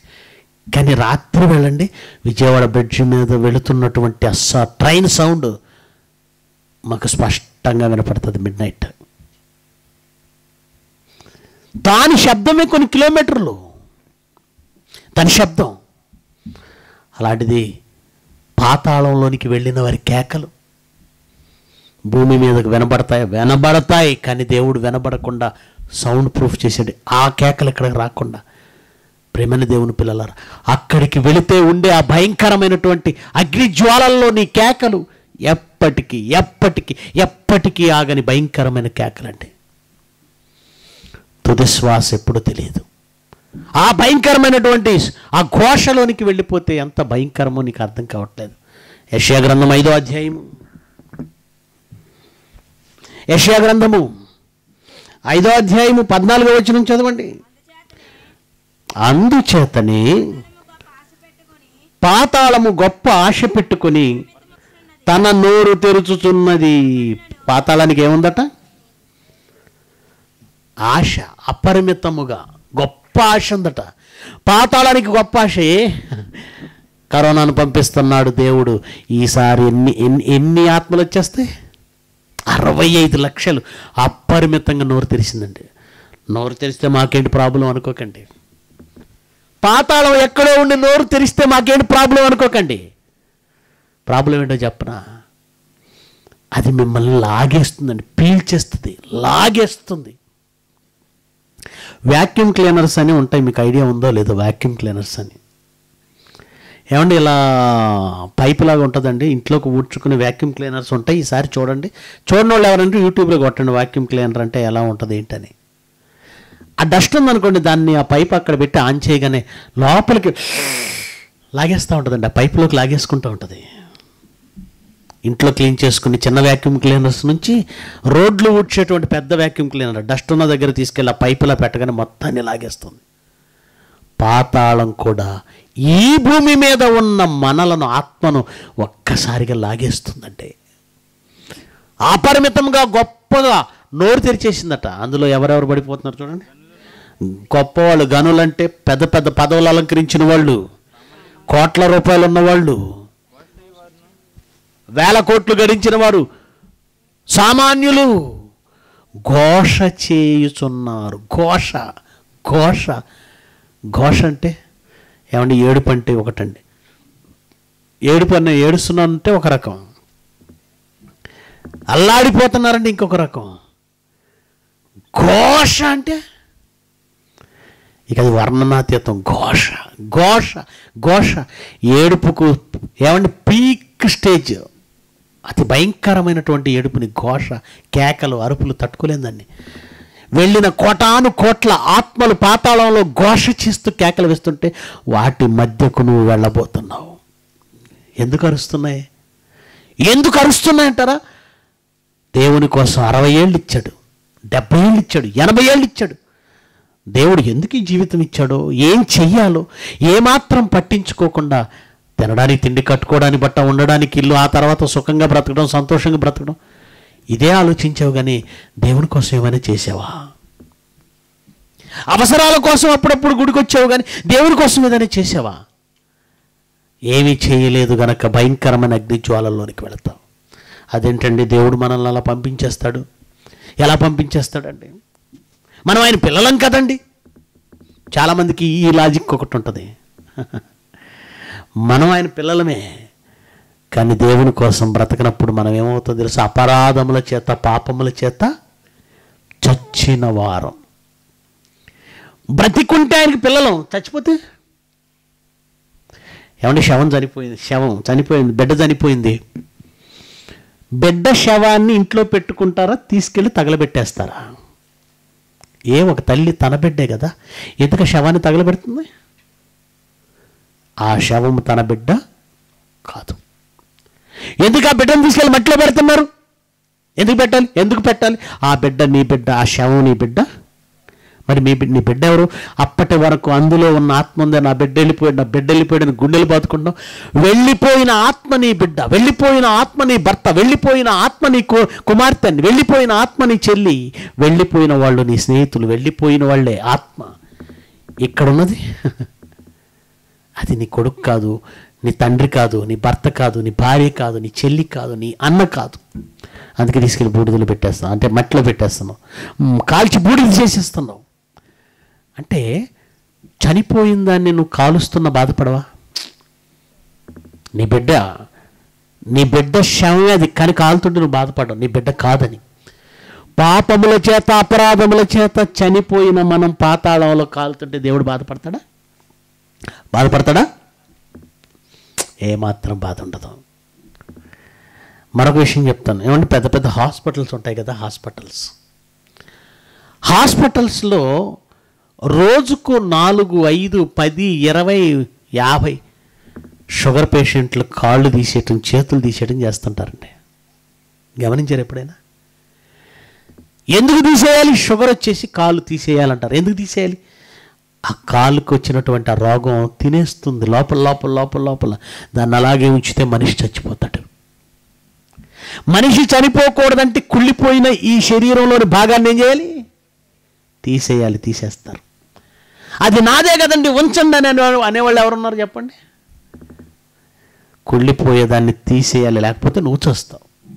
కానీ రాత్రి వెళ్ళండి విజయవాడ బ్రిడ్జ్ మీద వెళుతున్నటువంటి అస్సా ట్రైన్ సౌండ్ మాకు స్పష్టంగా వినపడుతుంది మిడ్ నైట్ దాని శబ్దమే కొన్ని కిలోమీటర్లు దాని శబ్దం అలాంటిది పాతాళంలోనికి వెళ్ళిన వారి కేకలు భూమి మీదకు వినబడతాయి వినబడతాయి కానీ దేవుడు వినబడకుండా సౌండ్ ప్రూఫ్ చేసాడు ఆ కేకలు ఇక్కడికి రాకుండా. ప్రేమని దేవుని పిల్లలారు అక్కడికి వెళితే ఉండే ఆ భయంకరమైనటువంటి అగ్నిజ్వాలల్లో నీ కేకలు ఎప్పటికీ ఎప్పటికీ ఎప్పటికీ ఆగని భయంకరమైన కేకలండి తుది శ్వాస ఎప్పుడు తెలియదు. ఆ భయంకరమైనటువంటి ఆ ఘోషలోనికి వెళ్ళిపోతే ఎంత భయంకరమో నీకు అర్థం కావట్లేదు. యశాగ్రంథం ఐదో అధ్యాయము. యశాగ్రంథము ఐదో అధ్యాయము పద్నాలుగో వచ్చిన చదవండి. అందుచేతనే పాతాళము గొప్ప ఆశ పెట్టుకొని తన నోరు తెరుచుచున్నది. పాతాళానికి ఏముందట? ఆశ అపరిమితముగా గొప్ప ఆశ ఉందట. పాతాళానికి గొప్ప ఆశే కరోనాను పంపిస్తున్నాడు దేవుడు. ఈసారి ఎన్ని ఎన్ని ఎన్ని ఆత్మలు వచ్చేస్తాయి? అరవై ఐదు లక్షలు. అపరిమితంగా నోరు తెరిచిందండి. నోరు తెరిస్తే మాకేంటి ప్రాబ్లం అనుకోకండి. పాతాళం ఎక్కడో ఉండి నోరు తెరిస్తే మాకేంటి ప్రాబ్లం అనుకోకండి. ప్రాబ్లం ఏంటో చెప్పనా? అది మిమ్మల్ని లాగేస్తుందండి. పీల్చేస్తుంది. లాగేస్తుంది. వ్యాక్యూమ్ క్లీనర్స్ అని ఉంటాయి. మీకు ఐడియా ఉందో లేదో వ్యాక్యూమ్ క్లీనర్స్ అని. ఏమండి ఇలా పైప్ లాగా ఉంటుందండి. ఇంట్లోకి ఊడ్చుకునే వ్యాక్యూమ్ క్లీనర్స్ ఉంటాయి. ఈసారి చూడండి. చూడని వాళ్ళు ఎవరంటే యూట్యూబ్లో కొట్టండి వ్యాక్యూమ్ క్లీనర్ అంటే ఎలా ఉంటుంది ఏంటని. ఆ డస్ట్ ఉందనుకోండి దాన్ని ఆ పైప్ అక్కడ పెట్టి ఆన్ చేయగానే లోపలికి లాగేస్తూ ఉంటుందండి. ఆ పైపులోకి లాగేసుకుంటూ ఉంటుంది. ఇంట్లో క్లీన్ చేసుకుని చిన్న వ్యాక్యూమ్ క్లీనర్స్ నుంచి రోడ్లు ఊడ్చేటువంటి పెద్ద వ్యాక్యూమ్ క్లీనర్ డస్ట్ ఉన్న దగ్గర తీసుకెళ్ళి ఆ పైపులా పెట్టగానే మొత్తాన్ని లాగేస్తుంది. పాతాళం కూడా ఈ భూమి మీద ఉన్న మనలను ఆత్మను ఒక్కసారిగా లాగేస్తుందంటే. అపరిమితంగా గొప్పగా నోరు తెరిచేసిందట. అందులో ఎవరెవరు పడిపోతున్నారు చూడండి. గొప్పవాళ్ళు గనులంటే పెద్ద పెద్ద పదవులు అలంకరించిన వాళ్ళు కోట్ల రూపాయలు ఉన్నవాళ్ళు వేల కోట్లు గడించిన వారు సామాన్యులు ఘోష చేయుచున్నారు. ఘోష ఘోష. ఘోష అంటే ఏమండి? ఏడుపు అంటే ఒకటండి. ఏడుపు అన్న ఏడుస్తున్నానంటే ఒక రకం. అల్లాడిపోతున్నారంటే ఇంకొక రకం. ఘోష అంటే ఇక అది వర్ణనాతీతం. ఘోష ఘోష ఘోష. ఏడుపుకు ఏమంటే పీక్ స్టేజ్. అతి భయంకరమైనటువంటి ఏడుపుని ఘోష కేకలు అరుపులు తట్టుకోలేదండి వెళ్ళిన కోటాను కోట్ల ఆత్మలు పాతాళంలో ఘోష చేస్తూ కేకలు వేస్తుంటే వాటి మధ్యకు నువ్వు వెళ్ళబోతున్నావు. ఎందుకు అరుస్తున్నాయి? ఎందుకు అరుస్తున్నాయి అంటారా? దేవుని కోసం అరవై ఏళ్ళు ఇచ్చాడు. డెబ్బై ఏళ్ళు ఇచ్చాడు. ఎనభై ఏళ్ళు ఇచ్చాడు. దేవుడు ఎందుకు ఈ జీవితం ఇచ్చాడో? ఏం చెయ్యాలో? ఏమాత్రం పట్టించుకోకుండా తినడానికి తిండి కట్టుకోవడానికి బట్ట ఉండడానికి ఇల్లు ఆ తర్వాత సుఖంగా బ్రతకడం సంతోషంగా బ్రతకడం. ఇదే ఆలోచించావు కానీ దేవుని కోసం ఏమైనా చేసావా? అవసరాల కోసం అప్పుడప్పుడు గుడికి వచ్చావు కానీ దేవుని కోసం ఏదైనా చేసావా? ఏమీ చేయలేదు గనక భయంకరమైన అగ్ని వెళతావు. వెళతాం అదేంటండి? దేవుడు మనల్ని అలా పంపించేస్తాడు? ఎలా పంపించేస్తాడండి? మనం ఆయన పిల్లలం కదండి. చాలామందికి ఈ లాజిక్ ఒకటి ఉంటుంది. మనం ఆయన పిల్లలమే. కానీ దేవుని కోసం బ్రతకనప్పుడు మనం ఏమవుతుందో తెలుసు? అపరాధముల చేత పాపముల చేత చచ్చిన వారం. బ్రతికుంటే ఆయనకి పిల్లలం. చచ్చిపోతే? ఏమంటే శవం చనిపోయింది. శవం చనిపోయింది. బిడ్డ చనిపోయింది. బిడ్డ శవాన్ని ఇంట్లో పెట్టుకుంటారా? తీసుకెళ్ళి తగలబెట్టేస్తారా? ఏ ఒక తల్లి తన బిడ్డే కదా. ఎందుకు శవాన్ని తగలబెడుతుంది? ఆ శవం తన బిడ్డ కాదు. ఎందుకు ఆ బిడ్డను తీసుకెళ్ళి మట్టిలో పెడుతున్నారు? ఎందుకు పెట్టాలి? ఎందుకు పెట్టాలి? ఆ బిడ్డ నీ బిడ్డ ఆ శవం నీ బిడ్డ. మరి మీ బిడ్డ నీ బిడ్డ ఎవరు? అప్పటి వరకు అందులో ఉన్న ఆత్మ ఉంది నా బిడ్డ వెళ్ళిపోయాడు నా బిడ్డ వెళ్ళిపోయాడు గుండెలు బాదుకుంటాం వెళ్ళిపోయిన ఆత్మ నీ బిడ్డ వెళ్ళిపోయిన ఆత్మ నీ భర్త వెళ్ళిపోయిన ఆత్మ నీ కుమార్తె వెళ్ళిపోయిన ఆత్మ నీ చెల్లి వెళ్ళిపోయిన వాళ్ళు నీ స్నేహితులు వెళ్ళిపోయిన వాళ్ళే ఆత్మ. ఇక్కడ ఉన్నది అది నీ కొడుకు కాదు నీ తండ్రి కాదు నీ భర్త కాదు నీ భార్య కాదు నీ చెల్లి కాదు నీ అన్న కాదు. అందుకే తీసుకెళ్ళి బూడిదలు పెట్టేస్తాం. అంటే మట్టిలో పెట్టేస్తున్నావు కాల్చి బూడిదలు చేసేస్తున్నావు. అంటే చనిపోయిన దాన్ని నువ్వు కాలుస్తున్న బాధపడవా? నీ బిడ్డ నీ బిడ్డ శవమే అది కానీ కాలుతుంటే నువ్వు బాధపడవు. నీ బిడ్డ కాదని. పాపముల చేత అపరాధముల చేత చనిపోయిన మనం పాతాళంలో కాలుతుంటే దేవుడు బాధపడతాడా? బాధపడతాడా? ఏమాత్రం బాధ ఉండదు. మరొక విషయం చెప్తాను. ఏమంటే పెద్ద పెద్ద హాస్పిటల్స్ ఉంటాయి కదా హాస్పిటల్స్. హాస్పిటల్స్లో రోజుకు నాలుగు ఐదు పది ఇరవై యాభై షుగర్ పేషెంట్లు కాళ్ళు తీసేయటం చేతులు తీసేయటం చేస్తుంటారండి. గమనించారు ఎప్పుడైనా? ఎందుకు తీసేయాలి? షుగర్ వచ్చేసి కాళ్ళు తీసేయాలంటారు. ఎందుకు తీసేయాలి? ఆ కాలుకు వచ్చినటువంటి ఆ రోగం తినేస్తుంది. లోపల లోపల లోపల లోపల. దాన్ని అలాగే ఉంచితే మనిషి చచ్చిపోతాడు. మనిషి చనిపోకూడదంటే కుళ్ళిపోయిన ఈ శరీరంలోని భాగాన్ని ఏం చేయాలి? తీసేయాలి తీసేస్తారు. అది నాదే కదండి ఉంచండి అనే అనేవాళ్ళు ఎవరున్నారు చెప్పండి? కుళ్ళిపోయేదాన్ని తీసేయాలి లేకపోతే నువ్వు చేస్తావు.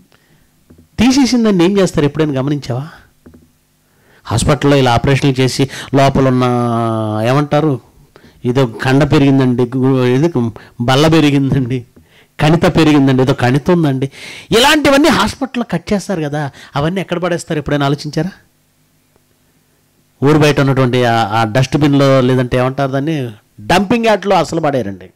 తీసేసిందాన్ని ఏం చేస్తారు? ఎప్పుడైనా గమనించావా? హాస్పిటల్లో ఇలా ఆపరేషన్లు చేసి లోపల ఉన్న ఏమంటారు ఏదో కండ పెరిగిందండి ఇది బల్ల పెరిగిందండి కణిత పెరిగిందండి ఏదో కణిత ఉందండి. ఇలాంటివన్నీ హాస్పిటల్లో కట్ చేస్తారు కదా అవన్నీ ఎక్కడ పడేస్తారు ఎప్పుడైనా ఆలోచించారా? ఊరు బయట ఉన్నటువంటి ఆ- ఆ డస్ట్బిన్లో లేదంటే ఏమంటారు దాన్ని? డంపింగ్ యార్డ్లో అసలు పడేరండి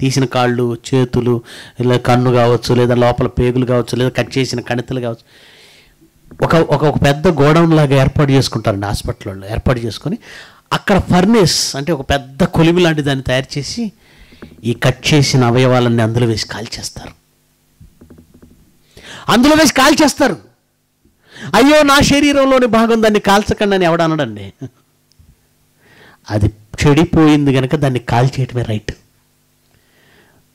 తీసిన కాళ్ళు చేతులు ఇలా కన్ను కావచ్చు లేదా లోపల పేగులు కావచ్చు లేదా కట్ చేసిన కణితలు కావచ్చు. ఒక ఒక ఒక పెద్ద గోడౌన్ లాగా ఏర్పాటు చేసుకుంటారండి హాస్పిటల్లో ఏర్పాటు చేసుకొని అక్కడ ఫర్నేస్ అంటే ఒక పెద్ద కొలిమి లాంటి దాన్ని తయారు చేసి ఈ కట్ చేసిన అవయవాలన్నీ అందులో వేసి కాల్చేస్తారు. అందులో వేసి కాల్చేస్తారు. అయ్యో నా శరీరంలోని భాగం దాన్ని కాల్చకండి అని ఎవడనడండి అది చెడిపోయింది కనుక దాన్ని కాల్చేయటమే రైట్.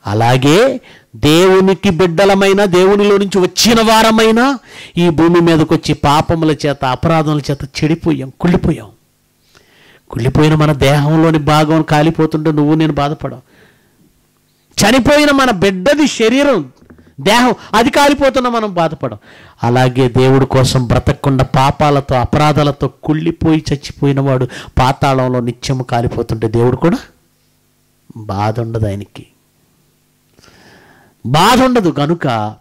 అలాగే దేవునికి బిడ్డలమైన దేవునిలో నుంచి వచ్చిన వారమైనా ఈ భూమి మీదకి వచ్చి పాపముల చేత అపరాధముల చేత చెడిపోయాం కుళ్ళిపోయాం. కుళ్ళిపోయిన మన దేహంలోని భాగం కాలిపోతుంటే నువ్వు నేను బాధపడవు. చనిపోయిన మన బిడ్డది శరీరం దేహం అది కాలిపోతున్న మనం బాధపడం అలాగే దేవుడి కోసం బ్రతకకుండా పాపాలతో అపరాధాలతో కుళ్ళిపోయి చచ్చిపోయిన వాడు పాతాళంలో నిత్యము కాలిపోతుంటే దేవుడు కూడా బాధ ఉండదు ఆయనకి. బాధ ఉండదు. కనుక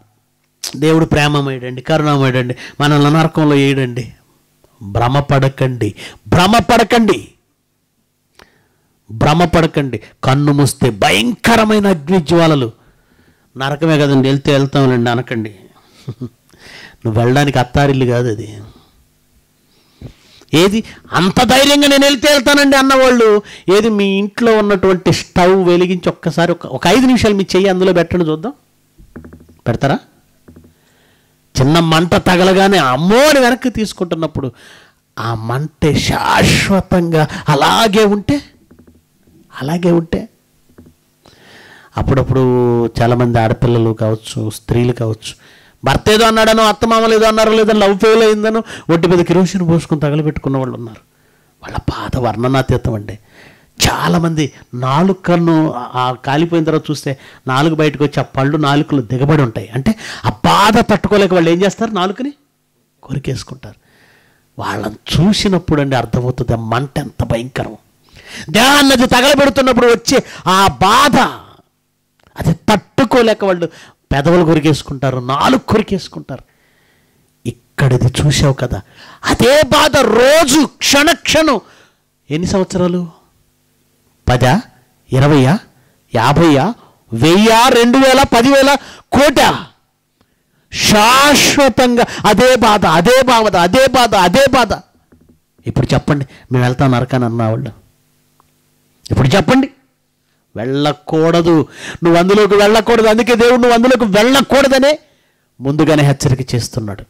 దేవుడు ప్రేమమేడండి కరుణమేడండి మనల్ని నరకంలో వేయడండి భ్రమపడకండి. భ్రమపడకండి. భ్రమపడకండి. కన్ను మూస్తే భయంకరమైన అగ్నిజ్వాలలు. నరకమే కదండి వెళ్తే వెళ్తాంలేండి అనకండి. నువ్వు వెళ్ళడానికి అత్తారిల్లు కాదు అది. ఏది? అంత ధైర్యంగా నేను వెళ్తే వెళ్తానండి అన్నవాళ్ళు. ఏది? మీ ఇంట్లో ఉన్నటువంటి స్టవ్ వెలిగించి ఒక్కసారి ఒక ఒక ఐదు నిమిషాలు మీ చెయ్యి అందులో పెట్టండి చూద్దాం. పెడతారా? చిన్న మంట తగలగానే అమ్మోని వెనక్కి తీసుకుంటున్నప్పుడు ఆ మంట శాశ్వతంగా అలాగే ఉంటే? అలాగే ఉంటే? అప్పుడప్పుడు చాలామంది ఆడపిల్లలు కావచ్చు స్త్రీలు కావచ్చు భర్త ఏదో అన్నాడనో అత్తమామలు ఏదో అన్నారో లేదో లవ్ ఫెయిల్ అయిందనో ఒంటి మీద కిరోసిన్ పోసుకుని తగలబెట్టుకున్న వాళ్ళు ఉన్నారు. వాళ్ళ బాధ వర్ణనాతీతం అండి. చాలామంది నాలుగు కన్ను కాలిపోయిన తర్వాత చూస్తే నాలుగు బయటకు వచ్చి ఆ పళ్ళు నాలుకలు దిగబడి ఉంటాయి. అంటే ఆ బాధ తట్టుకోలేక వాళ్ళు ఏం చేస్తారు? నాలుకని కొరికేసుకుంటారు. వాళ్ళని చూసినప్పుడు అండి అర్థమవుతుంది ఆ మంట ఎంత భయంకరం. దేహాన్నది తగలబెడుతున్నప్పుడు వచ్చే ఆ బాధ అది తట్టుకోలేక వాళ్ళు పెదవులు కొరికేసుకుంటారు నాలుగు కొరికేసుకుంటారు. ఇక్కడిది చూసావు కదా అదే బాధ రోజు క్షణక్షణం ఎన్ని సంవత్సరాలు? పదా? ఇరవయా? యాభైయా? వెయ్యా? రెండు వేల పదివేల? కోట శాశ్వతంగా అదే బాధ అదే బాధ అదే బాధ అదే బాధ. ఇప్పుడు చెప్పండి మేము వెళ్తాం నరకాని అన్నవాళ్ళు ఇప్పుడు చెప్పండి. వెళ్ళకూడదు. నువ్వు అందులోకి వెళ్ళకూడదు. అందుకే దేవుడు నువ్వు అందులోకి వెళ్ళకూడదనే ముందుగానే హెచ్చరిక చేస్తున్నాడు.